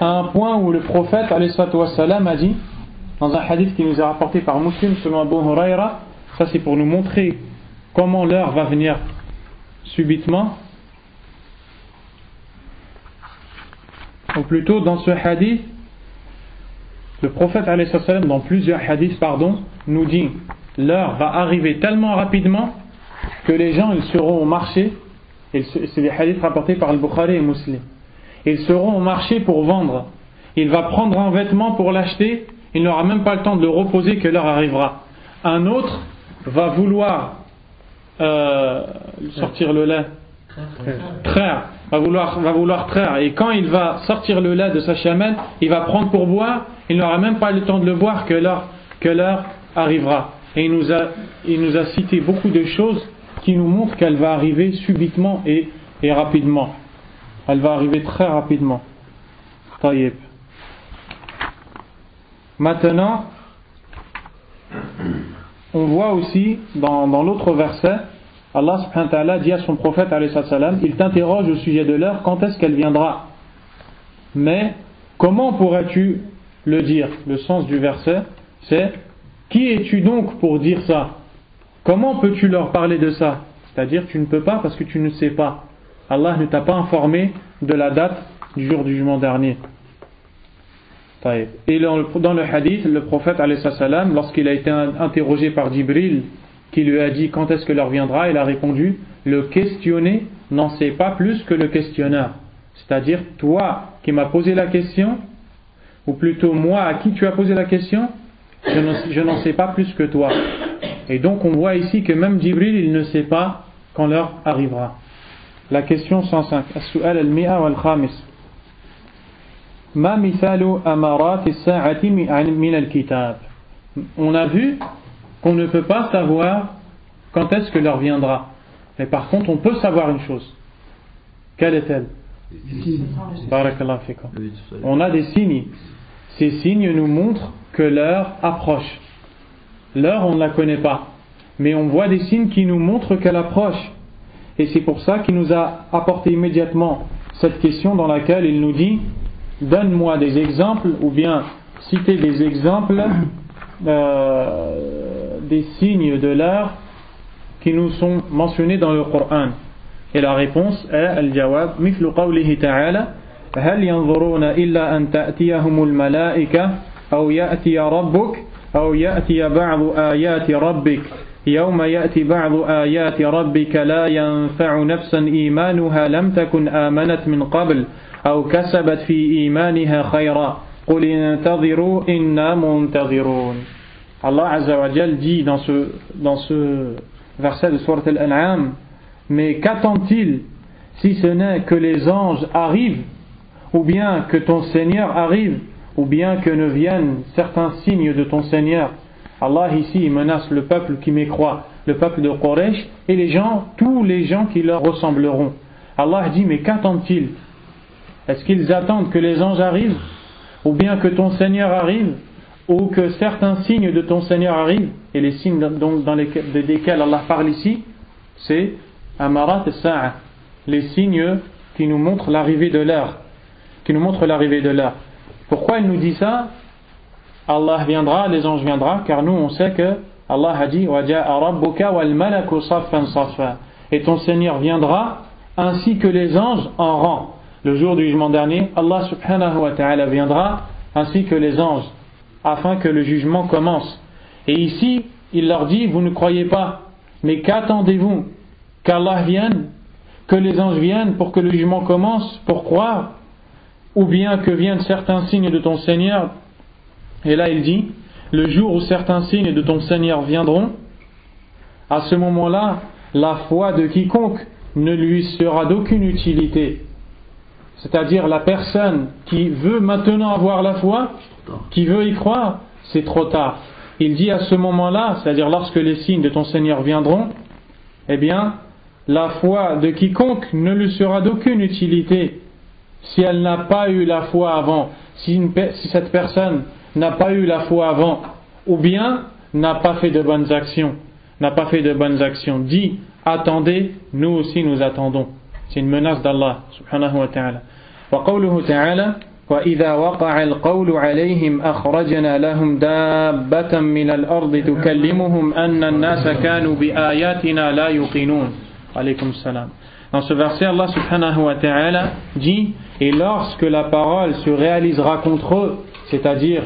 à un point où le prophète wassalam, a dit, dans un hadith qui nous est rapporté par Muslim selon Abu Huraira, ça c'est pour nous montrer comment l'heure va venir subitement, ou plutôt dans ce hadith, le prophète dans plusieurs hadiths, pardon, nous dit l'heure va arriver tellement rapidement que les gens ils seront au marché, c'est des hadiths rapportés par le Bukhari et Muslim ils seront au marché pour vendre. Il va prendre un vêtement pour l'acheter, il n'aura même pas le temps de le reposer que l'heure arrivera. Un autre va vouloir euh, sortir le lait. Traire. Va vouloir, va vouloir traire. Et quand il va sortir le lait de sa chamelle, il va prendre pour boire, il n'aura même pas le temps de le boire que l'heure, que l'heure arrivera. Et il nous, a, il nous a cité beaucoup de choses qui nous montrent qu'elle va arriver subitement et, et rapidement. Elle va arriver très rapidement. Taïb. Maintenant, on voit aussi dans, dans l'autre verset, Allah subhanahu wa ta'ala dit à son prophète salam, il t'interroge au sujet de l'heure, quand est-ce qu'elle viendra? Mais comment pourrais-tu le dire? Le sens du verset, c'est qui es-tu donc pour dire ça? Comment peux-tu leur parler de ça? C'est-à-dire tu ne peux pas parce que tu ne sais pas. Allah ne t'a pas informé de la date du jour du jugement dernier. Et dans le hadith, le prophète, lorsqu'il a été interrogé par Jibril, qui lui a dit quand est-ce que l'heure viendra, il a répondu le questionné n'en sait pas plus que le questionneur. C'est-à-dire, toi qui m'as posé la question, ou plutôt moi à qui tu as posé la question, je n'en sais pas plus que toi. Et donc on voit ici que même Jibril, il ne sait pas quand l'heure arrivera. La question 105. On a vu qu'on ne peut pas savoir quand est-ce que l'heure viendra. Mais par contre, on peut savoir une chose. Quelle est-elle On a des signes. Ces signes nous montrent que l'heure approche. L'heure, on ne la connaît pas. Mais on voit des signes qui nous montrent qu'elle approche. Et c'est pour ça qu'il nous a apporté immédiatement cette question dans laquelle il nous dit Donne-moi des exemples ou bien citer des exemples euh, des signes de l'heure qui nous sont mentionnés dans le Coran. Et la réponse est Al-Jawab, مثل قوله تعالى هل ينظرون إلا أن تأتيهم الملائكة أو يأتي ربك أو يأتي بعض آيات ربك يوم يأتي بعض آيات ربك لا ينفع نفسا إيمانها لم تكن آمنت من قبل أو كسبت في إيمانها خيرا قل انتظروا إنا منتظرون Allah Azza wa Jal dit dans ce, dans ce verset de Surat Al-An'am Mais qu'attend-il si ce n'est que les anges arrivent ou bien que ton Seigneur arrive ou bien que ne viennent certains signes de ton Seigneur? Allah ici menace le peuple qui mécroit, le peuple de Quraysh et les gens, tous les gens qui leur ressembleront. Allah dit mais qu'attendent-ils? Est-ce qu'ils attendent que les anges arrivent Ou bien que ton Seigneur arrive? Ou que certains signes de ton Seigneur arrivent Et les signes dans lesquels, desquels Allah parle ici, c'est Amarat Sa'a, les signes qui nous montrent l'arrivée de l'heure. Qui nous montrent l'arrivée de l'heure. Pourquoi il nous dit ça? Allah viendra, les anges viendront, car nous on sait que Allah a dit Et ton Seigneur viendra ainsi que les anges en rang. Le jour du jugement dernier, Allah subhanahu wa ta'ala viendra ainsi que les anges afin que le jugement commence. Et ici, il leur dit Vous ne croyez pas, mais qu'attendez-vous Qu'Allah vienne Que les anges viennent pour que le jugement commence Pour croire Ou bien que viennent certains signes de ton Seigneur et là, il dit Le jour où certains signes de ton Seigneur viendront, à ce moment-là, la foi de quiconque ne lui sera d'aucune utilité. C'est-à-dire la personne qui veut maintenant avoir la foi, qui veut y croire, c'est trop tard. Il dit à ce moment-là, c'est-à-dire lorsque les signes de ton Seigneur viendront, eh bien, la foi de quiconque ne lui sera d'aucune utilité si elle n'a pas eu la foi avant, si, cette personne n'a pas eu la foi avant, ou bien n'a pas fait de bonnes actions, n'a pas fait de bonnes actions. Dit, attendez, nous aussi nous attendons. C'est une menace d'Allah. وقوله تعالى وإذا وقع القول عليهم أخرجنا لهم دابة من الأرض تكلمهم أن الناس كانوا بآياتنا لا يقنون عليكم السلام Dans ce verset, Allah subhanahu wa ta'ala dit Et lorsque la parole se réalisera contre eux, c'est-à-dire,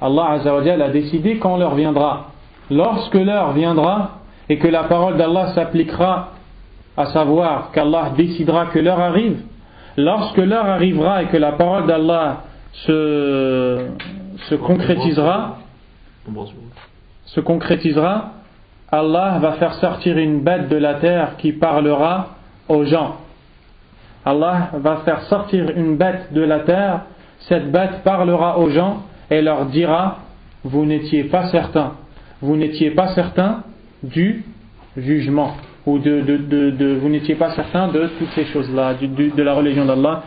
Allah Azzawajal a décidé quand l'heure viendra. Lorsque l'heure viendra et que la parole d'Allah s'appliquera, à savoir qu'Allah décidera que l'heure arrive, lorsque l'heure arrivera et que la parole d'Allah se, se concrétisera, se concrétisera, Allah va faire sortir une bête de la terre qui parlera aux gens. Allah va faire sortir une bête de la terre cette bête parlera aux gens et leur dira Vous n'étiez pas certains, vous n'étiez pas certains du jugement. Ou de, vous n'étiez pas certain de toutes ces choses-là, de la religion d'Allah.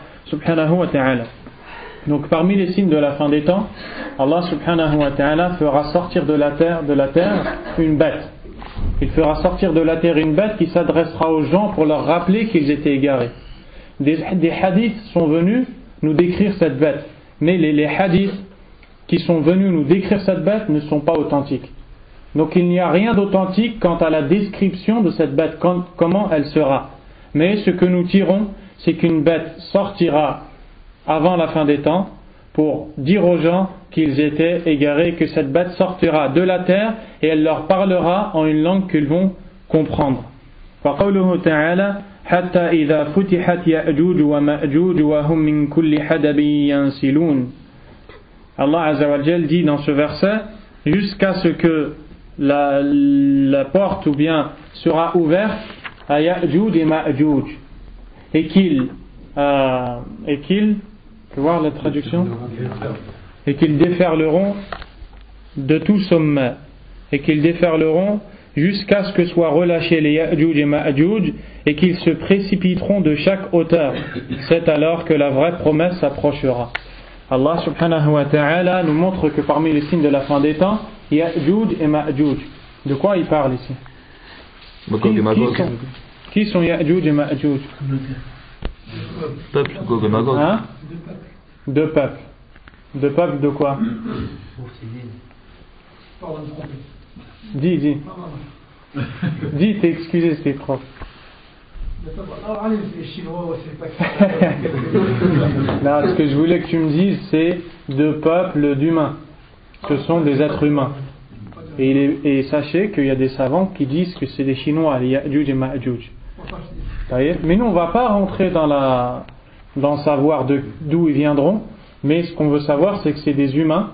Donc parmi les signes de la fin des temps, Allah fera sortir de la terre, une bête. Il fera sortir de la terre une bête qui s'adressera aux gens pour leur rappeler qu'ils étaient égarés. Des, hadiths sont venus nous décrire cette bête, mais les hadiths qui sont venus nous décrire cette bête ne sont pas authentiques. Donc il n'y a rien d'authentique quant à la description de cette bête, comment elle sera. Mais ce que nous tirons, c'est qu'une bête sortira avant la fin des temps pour dire aux gens qu'ils étaient égarés, que cette bête sortira de la terre et elle leur parlera en une langue qu'ils vont comprendre. Allah dit dans ce verset jusqu'à ce que la, porte ou bien sera ouverte à Ya'juj et Ma'juj. Et qu'ils euh, et voir la traduction? Et qu'ils déferleront de tout sommet. Et qu'ils déferleront jusqu'à ce que soient relâchés les Ya'juj et Ma'juj et qu'ils se précipiteront de chaque hauteur. C'est alors que la vraie promesse s'approchera. Allah subhanahu wa ta'ala nous montre que parmi les signes de la fin des temps Ya'juj et Ma'juj. De quoi il parle ici qui, qui, sont, qui sont Ya'juj et Ma'juj Peuple, Gog et Magog. Hein Deux peuples. Deux peuples de quoi Dis, dis. Dis, t'es excusé, c'est prof. non, ce que je voulais que tu me dises, c'est deux peuples d'humains ce sont des êtres humains. Et, sachez qu'il y a des savants qui disent que c'est des Chinois, les Ya'juj et Ma'juj. Mais nous, on ne va pas rentrer dans, la, dans savoir d'où ils viendront, mais ce qu'on veut savoir, c'est que c'est des humains.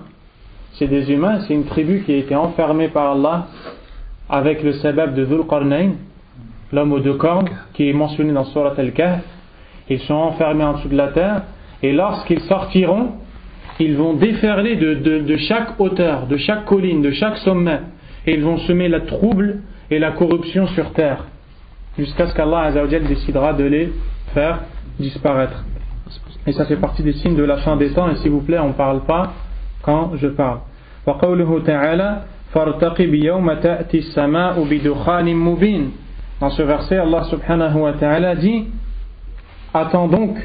C'est des humains, c'est une tribu qui a été enfermée par Allah avec le sabab de Dhul Qarnayn, l'homme aux deux cornes, qui est mentionné dans Surat Al-Kahf. Ils sont enfermés en dessous de la terre, et lorsqu'ils sortiront, ils vont déferler de, chaque hauteur, de chaque colline, de chaque sommet, et ils vont semer la trouble et la corruption sur terre, jusqu'à ce qu'Allah décidera de les faire disparaître. Et ça fait partie des signes de la fin des temps, et s'il vous plaît, on ne parle pas quand je parle. Dans ce verset, Allah subhanahu wa ta'ala dit Attends donc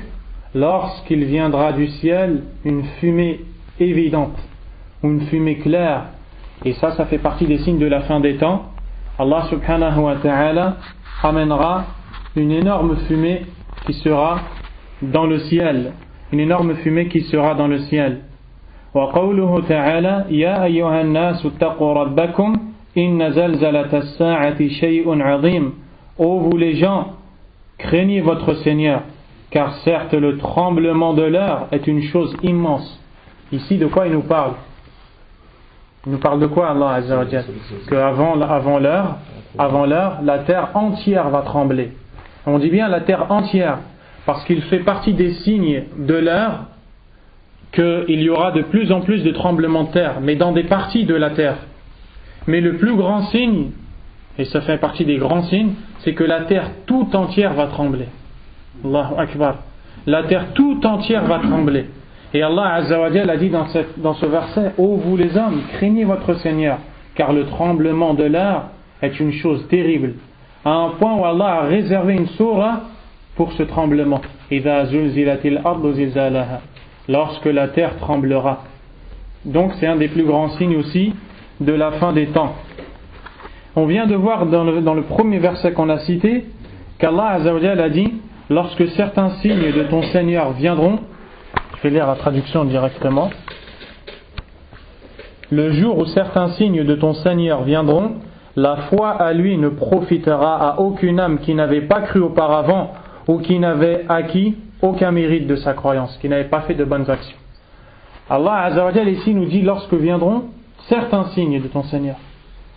lorsqu'il viendra du ciel une fumée évidente ou une fumée claire et ça ça fait partie des signes de la fin des temps Allah subhanahu wa ta'ala amènera une énorme fumée qui sera dans le ciel une énorme fumée qui sera dans le ciel وقوله تعالى يا أيها الناس اتقوا ربكم إن زلزلة الساعة شيء عظيم Ô vous les gens, craignez votre Seigneur car certes le tremblement de l'heure est une chose immense. Ici, de quoi il nous parle? Il nous parle de quoi Allah Azza Qu'avant avant l'heure, avant l'heure, la terre entière va trembler. On dit bien la terre entière, parce qu'il fait partie des signes de l'heure qu'il y aura de plus en plus de tremblements de terre, mais dans des parties de la terre. Mais le plus grand signe, et ça fait partie des grands signes, c'est que la terre tout entière va trembler. Allahu Akbar. La terre tout entière va trembler. Et Allah Azzawajal a dit dans, dans ce verset Ô vous les hommes, craignez votre Seigneur, car le tremblement de l'air est une chose terrible. À un point où Allah a réservé une surah pour ce tremblement. Lorsque la terre tremblera. Donc c'est un des plus grands signes aussi de la fin des temps. On vient de voir dans le, dans le premier verset qu'on a cité qu'Allah a dit lorsque certains signes de ton Seigneur viendront, je vais lire la traduction directement, le jour où certains signes de ton Seigneur viendront, la foi à lui ne profitera à aucune âme qui n'avait pas cru auparavant ou qui n'avait acquis aucun mérite de sa croyance, qui n'avait pas fait de bonnes actions. Allah Azzawajal ici nous dit lorsque viendront certains signes de ton Seigneur.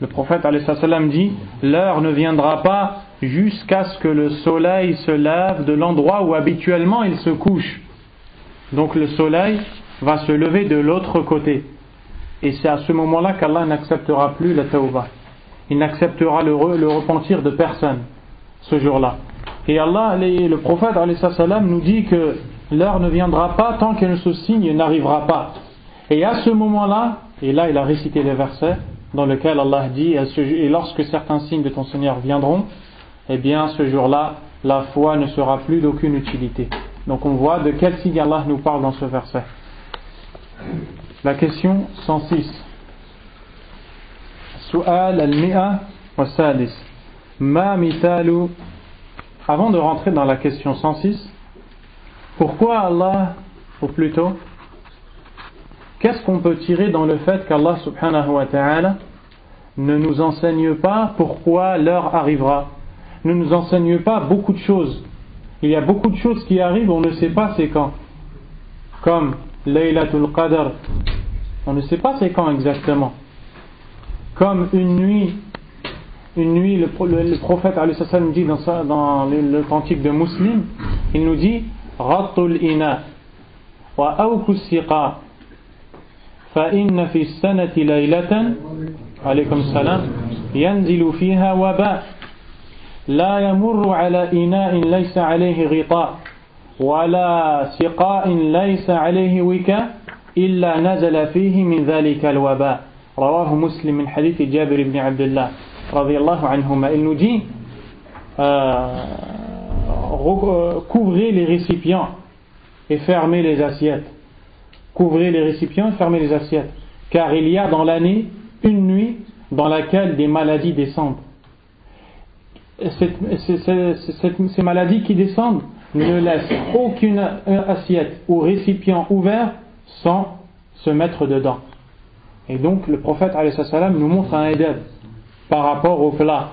Le prophète dit L'heure ne viendra pas jusqu'à ce que le soleil se lève de l'endroit où habituellement il se couche. Donc le soleil va se lever de l'autre côté. Et c'est à ce moment-là qu'Allah n'acceptera plus la tawbah. Il n'acceptera le, repentir de personne ce jour-là. Et Allah, le prophète nous dit que l'heure ne viendra pas tant que ce signe n'arrivera pas. Et à ce moment-là, et là il a récité les versets dans lesquels Allah dit Et lorsque certains signes de ton Seigneur viendront, eh bien ce jour-là, la foi ne sera plus d'aucune utilité. Donc on voit de quel signe Allah nous parle dans ce verset. La question 106. Su'al al-mi'a wa sadis. Ma mitalu. Avant de rentrer dans la question 106, pourquoi Allah, ou plutôt, qu'est-ce qu'on peut tirer dans le fait qu'Allah subhanahu wa ta'ala ne nous enseigne pas pourquoi l'heure arrivera? Ne nous enseigne pas beaucoup de choses. Il y a beaucoup de choses qui arrivent, on ne sait pas c'est quand. Comme Laylatul Qadr, on ne sait pas c'est quand exactement. Comme une nuit, une nuit, le, prophète nous dit dans, le, cantique de Muslim, il nous dit Ratul ina wa فإن في السنة ليلة عليكم السلام ينزل فيها وباء لا يمر على إناء ليس عليه غطاء ولا سقاء ليس عليه وكاء إلا نزل فيه من ذلك الوباء. رواه مسلم من حديث جابر بن عبد الله رضي الله عنهما. النجي couvrir euh, les récipients et fermer les assiettes. Couvrez les récipients et fermez les assiettes. Car il y a dans l'année une nuit dans laquelle des maladies descendent. Ces maladies qui descendent ne laissent aucune assiette ou récipient ouvert sans se mettre dedans. Et donc le prophète nous montre un aide par rapport au plat,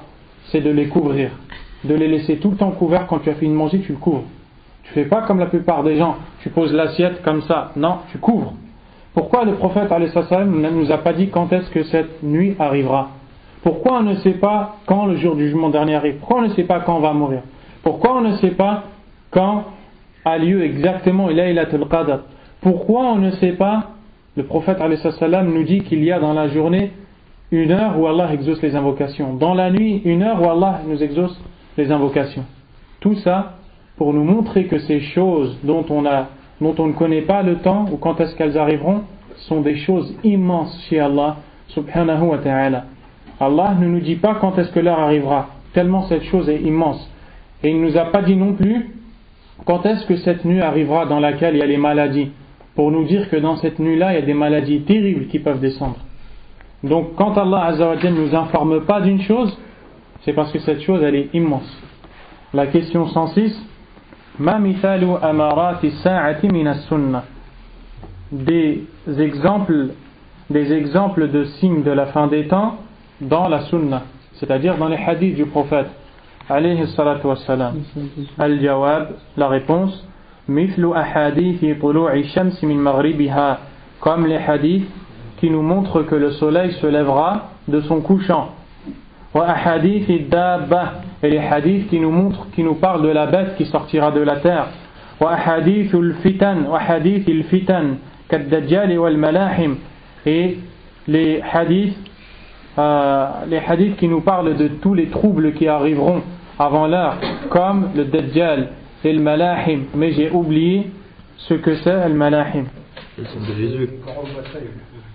c'est de les couvrir, de les laisser tout le temps couverts. Quand tu as fini de manger, tu le couvres. Tu fais pas comme la plupart des gens, tu poses l'assiette comme ça, non, tu couvres. Pourquoi le prophète ne nous a pas dit quand est-ce que cette nuit arrivera? Pourquoi on ne sait pas quand le jour du jugement dernier arrive? Pourquoi on ne sait pas quand on va mourir? Pourquoi on ne sait pas quand a lieu exactement Laylatul Qadr? Pourquoi on ne sait pas? Le prophète nous dit qu'il y a dans la journée une heure où Allah exauce les invocations. Dans la nuit, une heure où Allah nous exauce les invocations. Tout ça pour nous montrer que ces choses dont on, a, dont on ne connaît pas le temps ou quand est-ce qu'elles arriveront sont des choses immenses chez Allah subhanahu wa ta'ala. Allah ne nous dit pas quand est-ce que l'heure arrivera, tellement cette chose est immense. Et il ne nous a pas dit non plus quand est-ce que cette nuit arrivera dans laquelle il y a les maladies pour nous dire que dans cette nuit-là, il y a des maladies terribles qui peuvent descendre. Donc quand Allah ne nous informe pas d'une chose, c'est parce que cette chose, elle est immense. La question 106, Ma mithalu amarati sa'ati minas sunnah. Des exemples, des exemples de signes de la fin des temps dans la sunna, c'est-à-dire dans les hadiths du prophète. Alayhi salatu wassalam. Al-jawab, la réponse. Mithlu ahadithi tulu'i shamsi min maghribiha. Comme les hadiths qui nous montrent que le soleil se lèvera de son couchant. Wa ahadithi dabba et les hadiths qui nous montrent, qui nous parlent de la bête qui sortira de la terre. et les hadiths euh, les hadiths qui nous parlent de tous les troubles qui arriveront avant l'heure comme le Dajjal et le Malahim. Mais j'ai oublié ce que c'est le Malahim.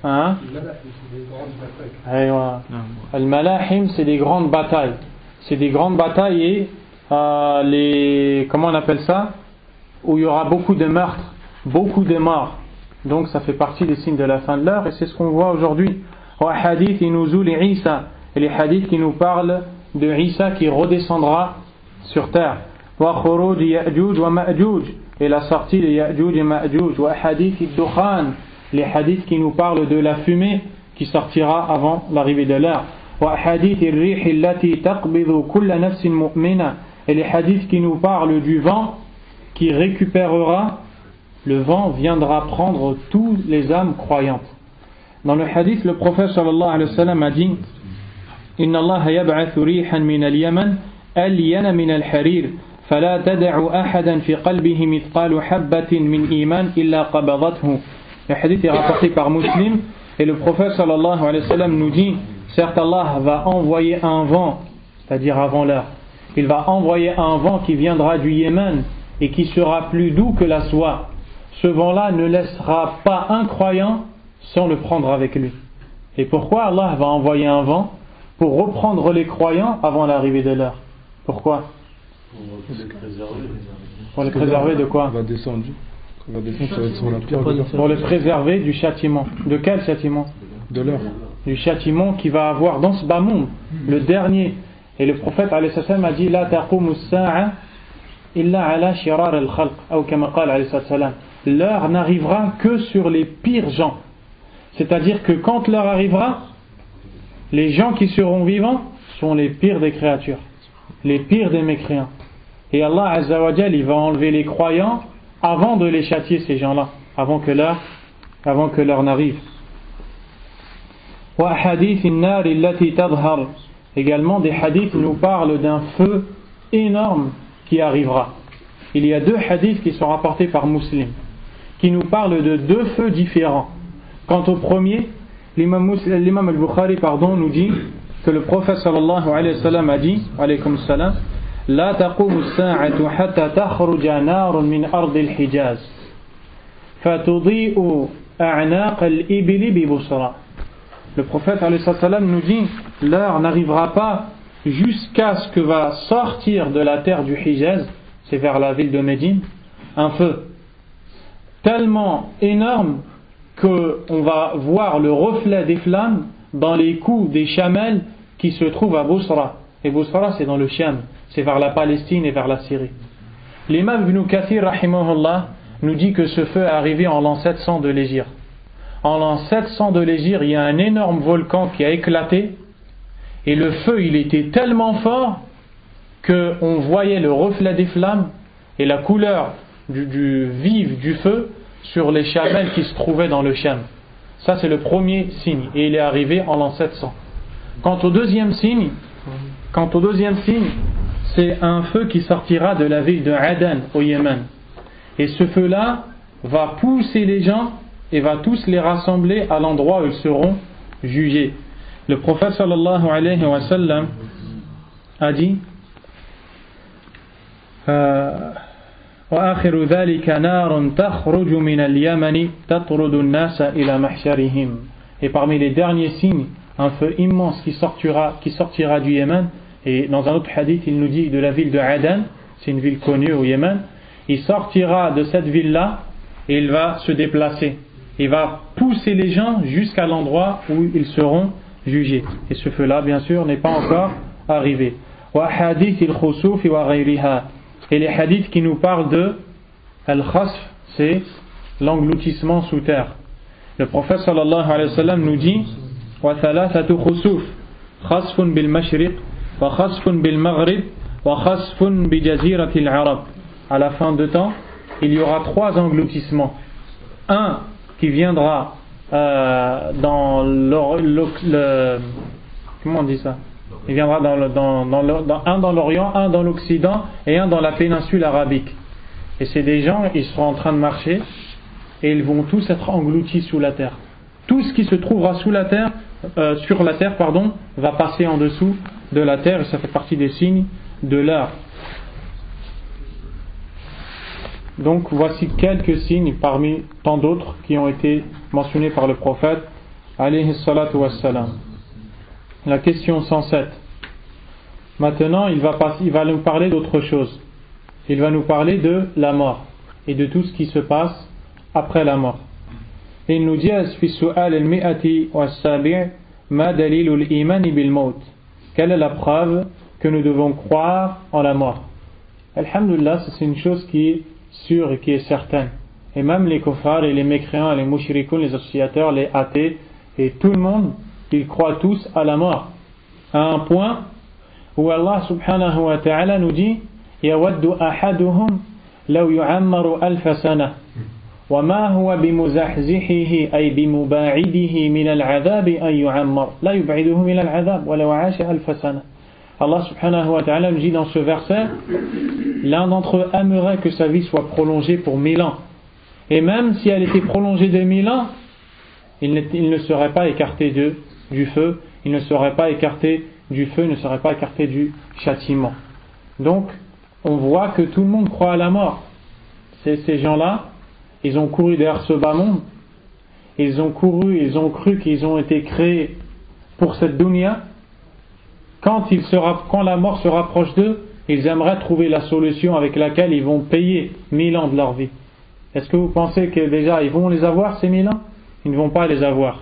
Hein? le Malahim c'est des grandes batailles. C'est des grandes batailles et euh, les. Comment on appelle ça? Où il y aura beaucoup de meurtres, beaucoup de morts. Donc ça fait partie des signes de la fin de l'heure et c'est ce qu'on voit aujourd'hui. Et les hadiths qui nous parlent de Isa qui redescendra sur terre et la sortie de les hadiths qui nous parlent de la fumée qui sortira avant l'arrivée de l'heure et les hadiths qui nous parlent du vent qui récupérera le vent viendra prendre tous les âmes croyantes dans le hadith le prophète sallallahu alayhi wa sallam a dit إن الله يبعث ريحا من اليمن ألين من الحرير فلا تدع أحدا في قلبه مثقال حبة من إيمان إلا قبضته Le hadith est rapporté par Muslim et le prophète sallallahu alayhi wa sallam nous dit certes Allah va envoyer un vent c'est-à-dire avant l'heure il va envoyer un vent qui viendra du Yémen et qui sera plus doux que la soie ce vent-là ne laissera pas un croyant sans le prendre avec lui et pourquoi Allah va envoyer un vent pour reprendre les croyants avant l'arrivée de l'heure? Pourquoi? Pour les préserver de quoi? Va descendre. Va descendre sur la pierre. Pour les préserver du châtiment. De quel châtiment? De l'heure. Du châtiment qui va avoir dans ce bas monde, le dernier. Et le prophète a dit La sa'a illa ala shirar al-khalq. Ou kama L'heure n'arrivera que sur les pires gens. C'est-à-dire que quand l'heure arrivera, les gens qui seront vivants sont les pires des créatures, les pires des mécréants. Et Allah Azzawajal, il va enlever les croyants avant de les châtier, ces gens-là, avant que l'heure, avant que l'heure n'arrive. Également, des hadiths nous parlent d'un feu énorme qui arrivera. Il y a deux hadiths qui sont rapportés par Muslim, qui nous parlent de deux feux différents. Quant au premier, l'imam al-Bukhari pardon, nous dit que le prophète sallallahu alayhi wa sallam a dit, alayhi salam, لا تقوم الساعة حتى تخرج نار من أرض الحجاز فتضيء أعناق الإبل ببصرة le prophète nous dit l'heure n'arrivera pas jusqu'à ce que va sortir de la terre du Hijaz, c'est vers la ville de Médine, un feu tellement énorme qu'on va voir le reflet des flammes dans les coups des chamelles qui se trouvent à Bousra. Et Bousra, c'est dans le Sham c'est vers la Palestine et vers la Syrie. L'imam Ibn Kathir nous dit que ce feu est arrivé en l'an 700 de l'Égypte. En l'an 700 de l'Égypte, il y a un énorme volcan qui a éclaté et le feu il était tellement fort qu'on voyait le reflet des flammes et la couleur du, du vive du feu sur les chamelles qui se trouvaient dans le Shem. Ça c'est le premier signe et il est arrivé en l'an 700. Quant au deuxième signe, quant au deuxième signe, c'est un feu qui sortira de la ville de Aden au Yémen. Et ce feu-là va pousser les gens et va tous les rassembler à l'endroit où ils seront jugés. Le prophète sallallahu alayhi wa sallam a dit وآخر ذلك نار تخرج من اليمن تطرد الناس إلى محشرهم Et parmi les derniers signes, un feu immense qui sortira, qui sortira du Yémen et dans un autre hadith, il nous dit de la ville de Aden, c'est une ville connue au Yémen, il sortira de cette ville-là et il va se déplacer. il va pousser les gens jusqu'à l'endroit où ils seront jugés. Et ce feu-là, bien sûr, n'est pas encore arrivé. Et les hadiths qui nous parlent de al-khasf, c'est l'engloutissement sous terre. Le prophète sallallahu alayhi wa sallam nous dit. À la fin de temps, il y aura trois engloutissements. Un qui viendra euh, dans comment on dit ça? Il viendra dans, le, dans, dans, un dans l'Orient, un dans l'Occident et un dans la péninsule arabique. Et c'est des gens, ils seront en train de marcher et ils vont tous être engloutis sous la terre. Tout ce qui se trouvera sous la terre, euh, sur la terre, pardon, va passer en dessous de la terre et ça fait partie des signes de l'heure. Donc voici quelques signes parmi tant d'autres qui ont été mentionnés par le prophète alayhi salatu wassalam. La question 107. Maintenant, il va, nous parler d'autre chose. Il va nous parler de la mort et de tout ce qui se passe après la mort. Et il nous dit quelle est la preuve que nous devons croire en la mort? Alhamdulillah, c'est une chose qui sûre et qui est certaine. Et même les kofars et les mécréants, les mouchirikoun, les associateurs, les athées, et tout le monde, ils croient tous à la mort. à un point où Allah subhanahu wa ta'ala nous dit يود أحدهم لو يعمر ألف سنة وما هو بمزحزحه أي بمباعده من العذاب أن يعمر لا يبعده من العذاب ولو عاش ألف سنة Allah subhanahu wa ta'ala nous dit dans ce verset l'un d'entre eux aimerait que sa vie soit prolongée pour mille ans et même si elle était prolongée de mille ans il ne, serait pas écarté du feu il ne serait pas écarté du feu il ne serait pas écarté du châtiment donc on voit que tout le monde croit à la mort. Ces gens-là, ils ont couru derrière ce bas monde. Ils ont couru, ils ont cru qu'ils ont été créés pour cette dunya. Quand, la mort se rapproche d'eux, ils aimeraient trouver la solution avec laquelle ils vont payer mille ans de leur vie. Est-ce que vous pensez que déjà ils vont les avoir ces mille ans? Ils ne vont pas les avoir.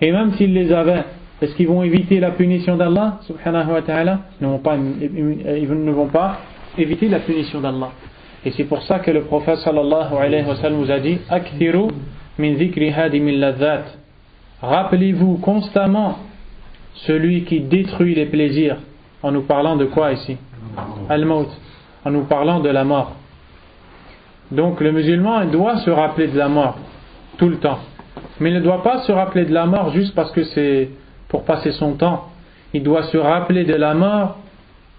Et même s'ils les avaient, est-ce qu'ils vont éviter la punition d'Allah? Subhanahu wa ta'ala Ils ne vont pas éviter la punition d'Allah. Et c'est pour ça que le prophète sallallahu alayhi wa sallam nous a dit Akthiru min dhikri Rappelez-vous constamment celui qui détruit les plaisirs. En nous parlant de quoi ici? Al-Maut. En nous parlant de la mort. Donc le musulman doit se rappeler de la mort tout le temps. Mais il ne doit pas se rappeler de la mort juste parce que c'est pour passer son temps. Il doit se rappeler de la mort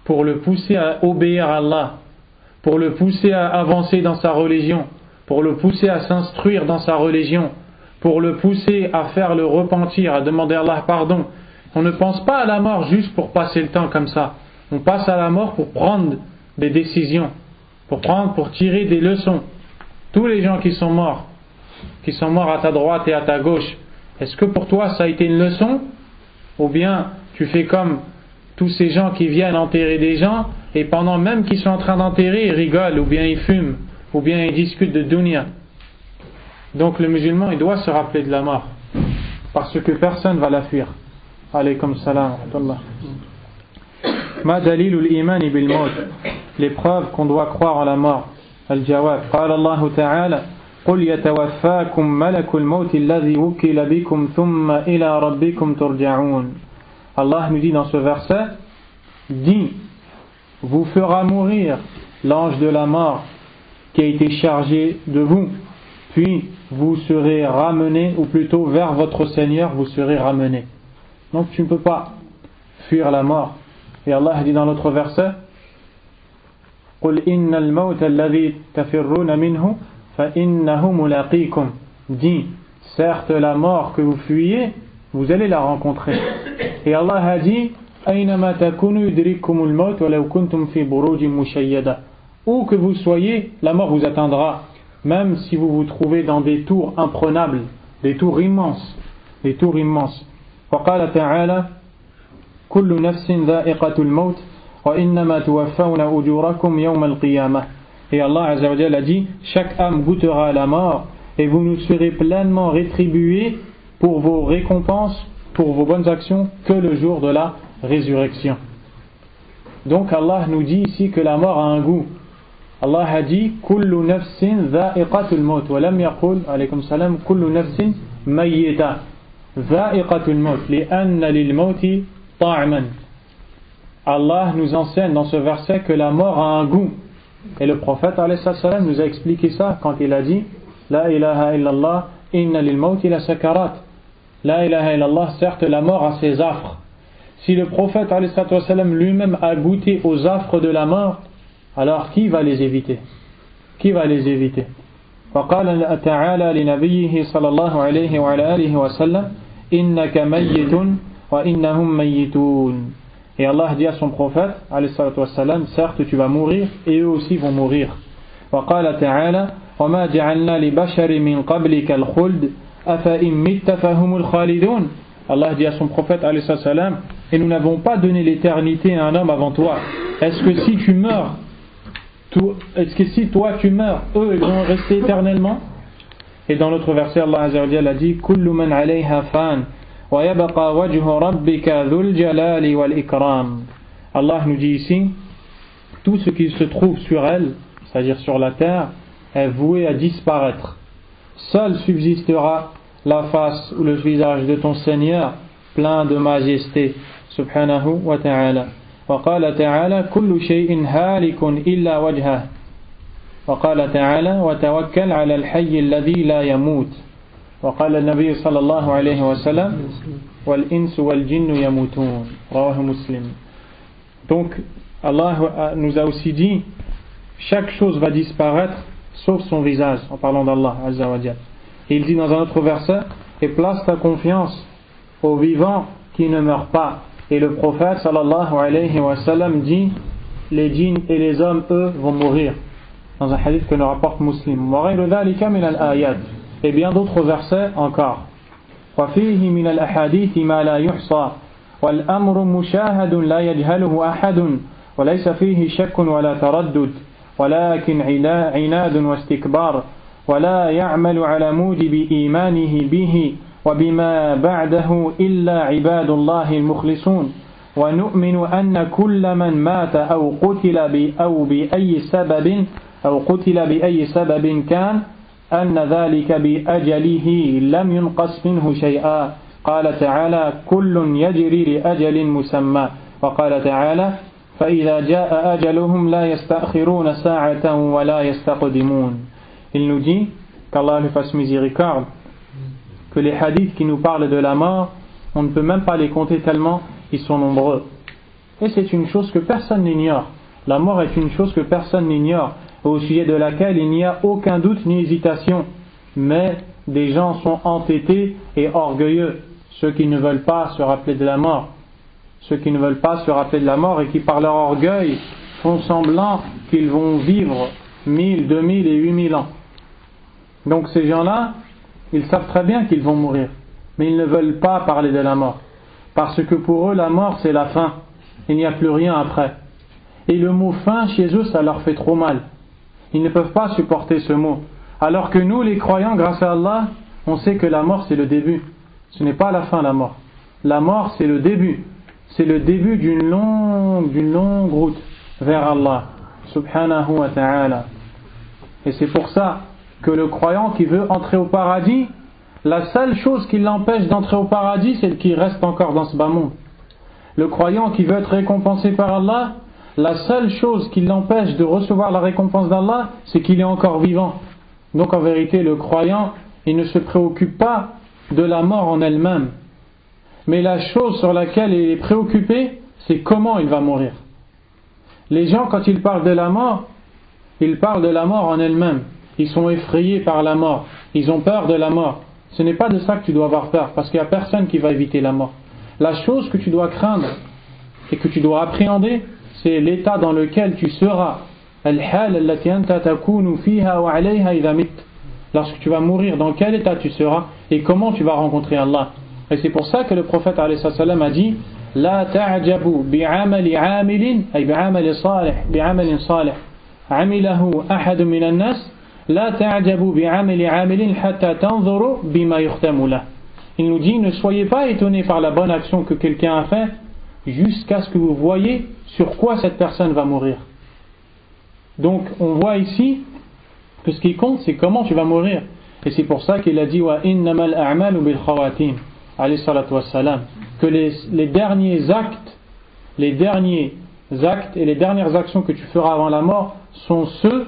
pour le pousser à obéir à Allah, pour le pousser à avancer dans sa religion, pour le pousser à s'instruire dans sa religion, pour le pousser à faire le repentir, à demander à Allah pardon. On ne pense pas à la mort juste pour passer le temps comme ça. On passe à la mort pour prendre des décisions, pour prendre, pour tirer des leçons. Tous les gens qui sont morts, qui sont morts à ta droite et à ta gauche, est-ce que pour toi ça a été une leçon? Ou bien tu fais comme tous ces gens qui viennent enterrer des gens, et pendant même qu'ils sont en train d'enterrer, ils rigolent, ou bien ils fument, ou bien ils discutent de dunya. Donc le musulman, il doit se rappeler de la mort, parce que personne ne va la fuir. Alaykum salam. Ma dalil iman bil Les preuves qu'on doit croire en la mort. Al-Jawab. قال الله تعالى قل يتوفاكم ملك الموت الذي وكل بكم ثم إلى ربكم ترجعون Allah nous dit dans ce verset, dit, vous fera mourir l'ange de la mort qui a été chargé de vous, puis vous serez ramené, ou plutôt vers votre Seigneur, vous serez ramené. Donc tu ne peux pas fuir la mort. Et Allah dit dans l'autre verset, Dis, certes la mort que vous fuyez, vous allez la rencontrer. Et Allah a dit Où que vous soyez, la mort vous atteindra, même si vous vous trouvez dans des tours imprenables, des tours immenses, des tours immenses. وقال تعالى كل نفس ذائقة الموت وإنما توفون أجوركم يوم القيامة Et Allah Azzawajal a dit Chaque âme goûtera la mort et vous nous serez pleinement rétribués pour vos récompenses pour vos bonnes actions que le jour de la résurrection. Donc Allah nous dit ici que la mort a un goût. Allah a dit kullu nafsin dha'iqatul maut wa lam yaqul alaykum salam kullu nafsin mayyita dha'iqatul maut li'anna lil mauti ta'man. Allah nous enseigne dans ce verset que la mort a un goût. Et le prophète salam nous a expliqué ça quand il a dit La ilaha illallah inna lil mauti la sakarat. La ilaha illallah, certes la mort a ses affres. Si le prophète lui-même a goûté aux affres de la mort, alors qui va les éviter Qui va les éviter وقال تعالى لنبيه صلى الله عليه وعلى آله وسلم إنك ميت وإنهم ميتون Et Allah dit à son prophète, والسلام, certes tu vas mourir et eux aussi vont mourir. وقال تعالى وما جعلنا لبشر من قبلك الخلد Allah dit à son prophète et nous n'avons pas donné l'éternité à un homme avant toi. Est-ce que si tu meurs, est-ce que si toi tu meurs, eux ils vont rester éternellement Et dans l'autre verset, Allah a dit Kullu man alayha fan wa yabqa wajhu rabbika dhul jalali wal ikram. Allah nous dit ici tout ce qui se trouve sur elle, c'est-à-dire sur la terre, est voué à disparaître seul subsistera la face ou le visage de ton Seigneur plein de majesté subhanahu wa ta'ala. وقال تعالى كل شيء هالك إلا وجهه وقال تعالى وتوكل على الحي الذي لا يموت وقال النبي صلى الله عليه وسلم والإنس والجن يموتون رواه مسلم donc Allah nous a aussi dit chaque chose va disparaître sauf son visage en parlant d'Allah Azza wa Et il dit dans un autre verset et place ta confiance aux vivants qui ne meurent pas et le prophète sallallahu alayhi wa sallam dit les djinns et les hommes eux vont mourir dans un hadith que nous rapporte Muslim. Et bien d'autres versets encore. وفيه من الأحاديث ما لا يحصى والأمر مشاهد لا يجهله أحد وليس فيه شك ولا تردد ولكن عناد واستكبار ولا يعمل على موجب إيمانه به وبما بعده إلا عباد الله المخلصون ونؤمن أن كل من مات أو قتل أو بأي سبب أو قتل بأي سبب كان أن ذلك بأجله لم ينقص منه شيئا قال تعالى كل يجري لأجل مسمى وقال تعالى فإذا جاء أجلهم لا يستأخرون ساعة ولا يستقدمون Il nous dit qu'Allah lui fasse miséricorde que les hadiths qui nous parlent de la mort, on ne peut même pas les compter tellement ils sont nombreux. Et c'est une chose que personne n'ignore. La mort est une chose que personne n'ignore, au sujet de laquelle il n'y a aucun doute ni hésitation. Mais des gens sont entêtés et orgueilleux, ceux qui ne veulent pas se rappeler de la mort. Ceux qui ne veulent pas se rappeler de la mort et qui par leur orgueil font semblant qu'ils vont vivre mille, deux mille et huit mille ans. Donc ces gens-là, ils savent très bien qu'ils vont mourir, mais ils ne veulent pas parler de la mort. Parce que pour eux, la mort, c'est la fin. Il n'y a plus rien après. Et le mot fin, chez eux, ça leur fait trop mal. Ils ne peuvent pas supporter ce mot. Alors que nous, les croyants, grâce à Allah, on sait que la mort, c'est le début. Ce n'est pas la fin, la mort. La mort, c'est le début. C'est le début d'une longue, d'une longue route vers Allah. Subhanahu wa ta'ala. Et c'est pour ça que le croyant qui veut entrer au paradis, la seule chose qui l'empêche d'entrer au paradis, c'est qu'il reste encore dans ce bas monde. Le croyant qui veut être récompensé par Allah, la seule chose qui l'empêche de recevoir la récompense d'Allah, c'est qu'il est encore vivant. Donc en vérité, le croyant, il ne se préoccupe pas de la mort en elle-même. Mais la chose sur laquelle il est préoccupé, c'est comment il va mourir. Les gens, quand ils parlent de la mort, ils parlent de la mort en elle-même ils sont effrayés par la mort, ils ont peur de la mort. Ce n'est pas de ça que tu dois avoir peur, parce qu'il n'y a personne qui va éviter la mort. La chose que tu dois craindre et que tu dois appréhender, c'est l'état dans lequel tu seras. Lorsque tu vas mourir, dans quel état tu seras et comment tu vas rencontrer Allah. Et c'est pour ça que le prophète a dit لا تعجبوا بعمل عامل أي بعمل صالح بعمل صالح عمله أحد من الناس il nous dit ne soyez pas étonnés par la bonne action que quelqu'un a fait jusqu'à ce que vous voyez sur quoi cette personne va mourir. Donc on voit ici que ce qui compte c'est comment tu vas mourir. Et c'est pour ça qu'il a dit que les, les derniers actes, les derniers actes et les dernières actions que tu feras avant la mort sont ceux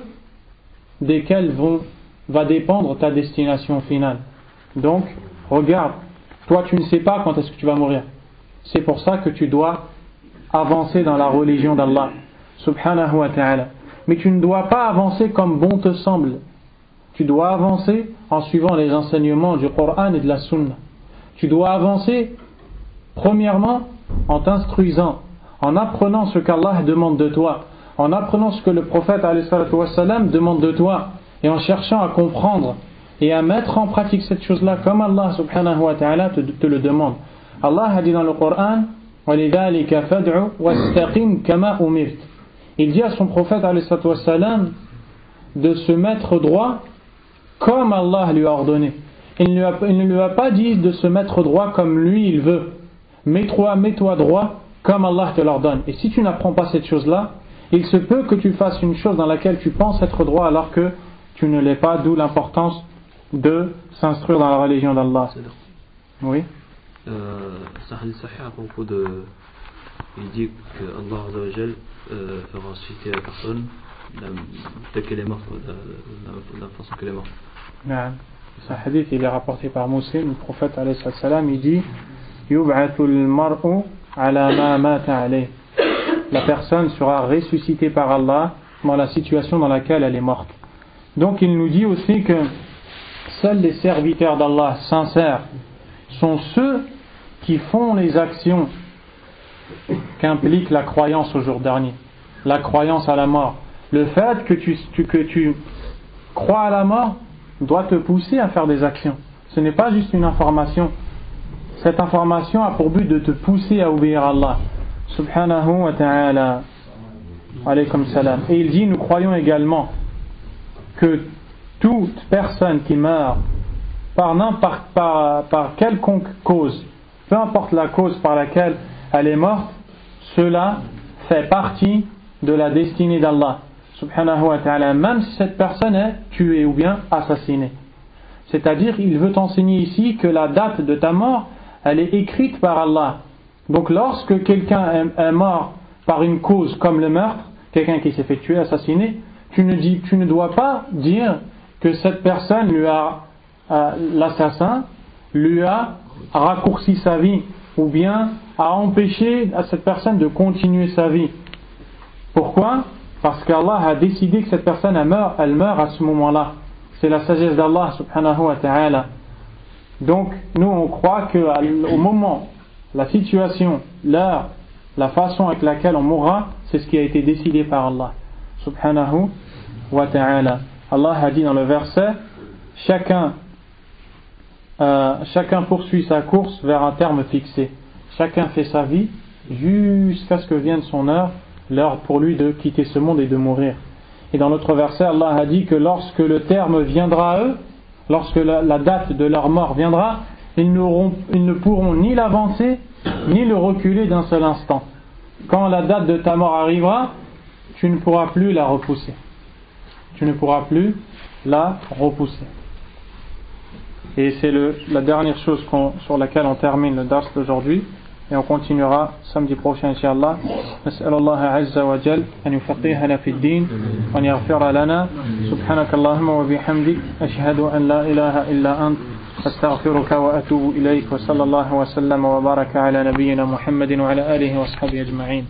desquels vont, va dépendre ta destination finale. Donc, regarde, toi tu ne sais pas quand est-ce que tu vas mourir. C'est pour ça que tu dois avancer dans la religion d'Allah, subhanahu wa ta'ala. Mais tu ne dois pas avancer comme bon te semble. Tu dois avancer en suivant les enseignements du Coran et de la Sunna. Tu dois avancer, premièrement, en t'instruisant, en apprenant ce qu'Allah demande de toi, en apprenant ce que le prophète wassalam, demande de toi et en cherchant à comprendre et à mettre en pratique cette chose-là comme Allah subhanahu wa ta'ala te, te, le demande. Allah a dit dans le Coran Il dit à son prophète de se mettre droit comme Allah lui a ordonné. Il ne, il ne lui a pas dit de se mettre droit comme lui il veut. Mets-toi mets -toi droit comme Allah te l'ordonne. Et si tu n'apprends pas cette chose-là, il se peut que tu fasses une chose dans laquelle tu penses être droit alors que tu ne l'es pas, d'où l'importance de s'instruire dans la religion d'Allah. Oui euh, Ça hadith sahih à propos de il dit que Allah euh, fera ressusciter la personne telle qu'elle est morte, de la, façon qu'elle est morte. Hadith il est rapporté par Muslim, le prophète salam, il dit La personne sera ressuscitée par Allah dans la situation dans laquelle elle est morte. Donc il nous dit aussi que seuls les serviteurs d'Allah sincères sont ceux qui font les actions qu'implique la croyance au jour dernier, la croyance à la mort. Le fait que tu, que tu crois à la mort doit te pousser à faire des actions. Ce n'est pas juste une information. Cette information a pour but de te pousser à obéir à Allah. Subhanahu wa ta'ala. Alaykum salam. Et il dit, nous croyons également que toute personne qui meurt par, par, par quelconque cause, peu importe la cause par laquelle elle est morte, cela fait partie de la destinée d'Allah. Subhanahu wa ta'ala, même si cette personne est tuée ou bien assassinée. C'est-à-dire, il veut enseigner ici que la date de ta mort, elle est écrite par Allah. Donc, lorsque quelqu'un est mort par une cause comme le meurtre, quelqu'un qui s'est fait tuer, assassiner, tu ne, dis, tu ne dois pas dire que cette personne lui a, euh, l'assassin, lui a raccourci sa vie ou bien a empêché à cette personne de continuer sa vie. Pourquoi? Parce qu'Allah a décidé que cette personne elle meurt, elle meurt à ce moment-là. C'est la sagesse d'Allah subhanahu wa ta'ala. Donc nous on croit qu'au moment, la situation, l'heure, la façon avec laquelle on mourra, c'est ce qui a été décidé par Allah subhanahu wa ta'ala. Allah a dit dans le verset, chacun euh, chacun poursuit sa course vers un terme fixé. Chacun fait sa vie jusqu'à ce que vienne son heure, l'heure pour lui de quitter ce monde et de mourir. Et dans l'autre verset, Allah a dit que lorsque le terme viendra à eux, lorsque la, date de leur mort viendra, ils, ils ne pourront ni l'avancer, ni le reculer d'un seul instant. Quand la date de ta mort arrivera, tu ne pourras plus la repousser. Tu ne pourras plus la repousser. Et c'est la dernière chose sur laquelle on termine le dars d'aujourd'hui. Et on continuera samedi prochain, Inch'Allah. نسأل الله عز وجل أن يفقهنا في الدين وأن يغفر لنا سبحانك اللهم وبحمدك أشهد أن لا إله إلا أنت أستغفرك وأتوب إليك وصلى الله وسلم وبارك على نبينا محمد وعلى آله وأصحابه أجمعين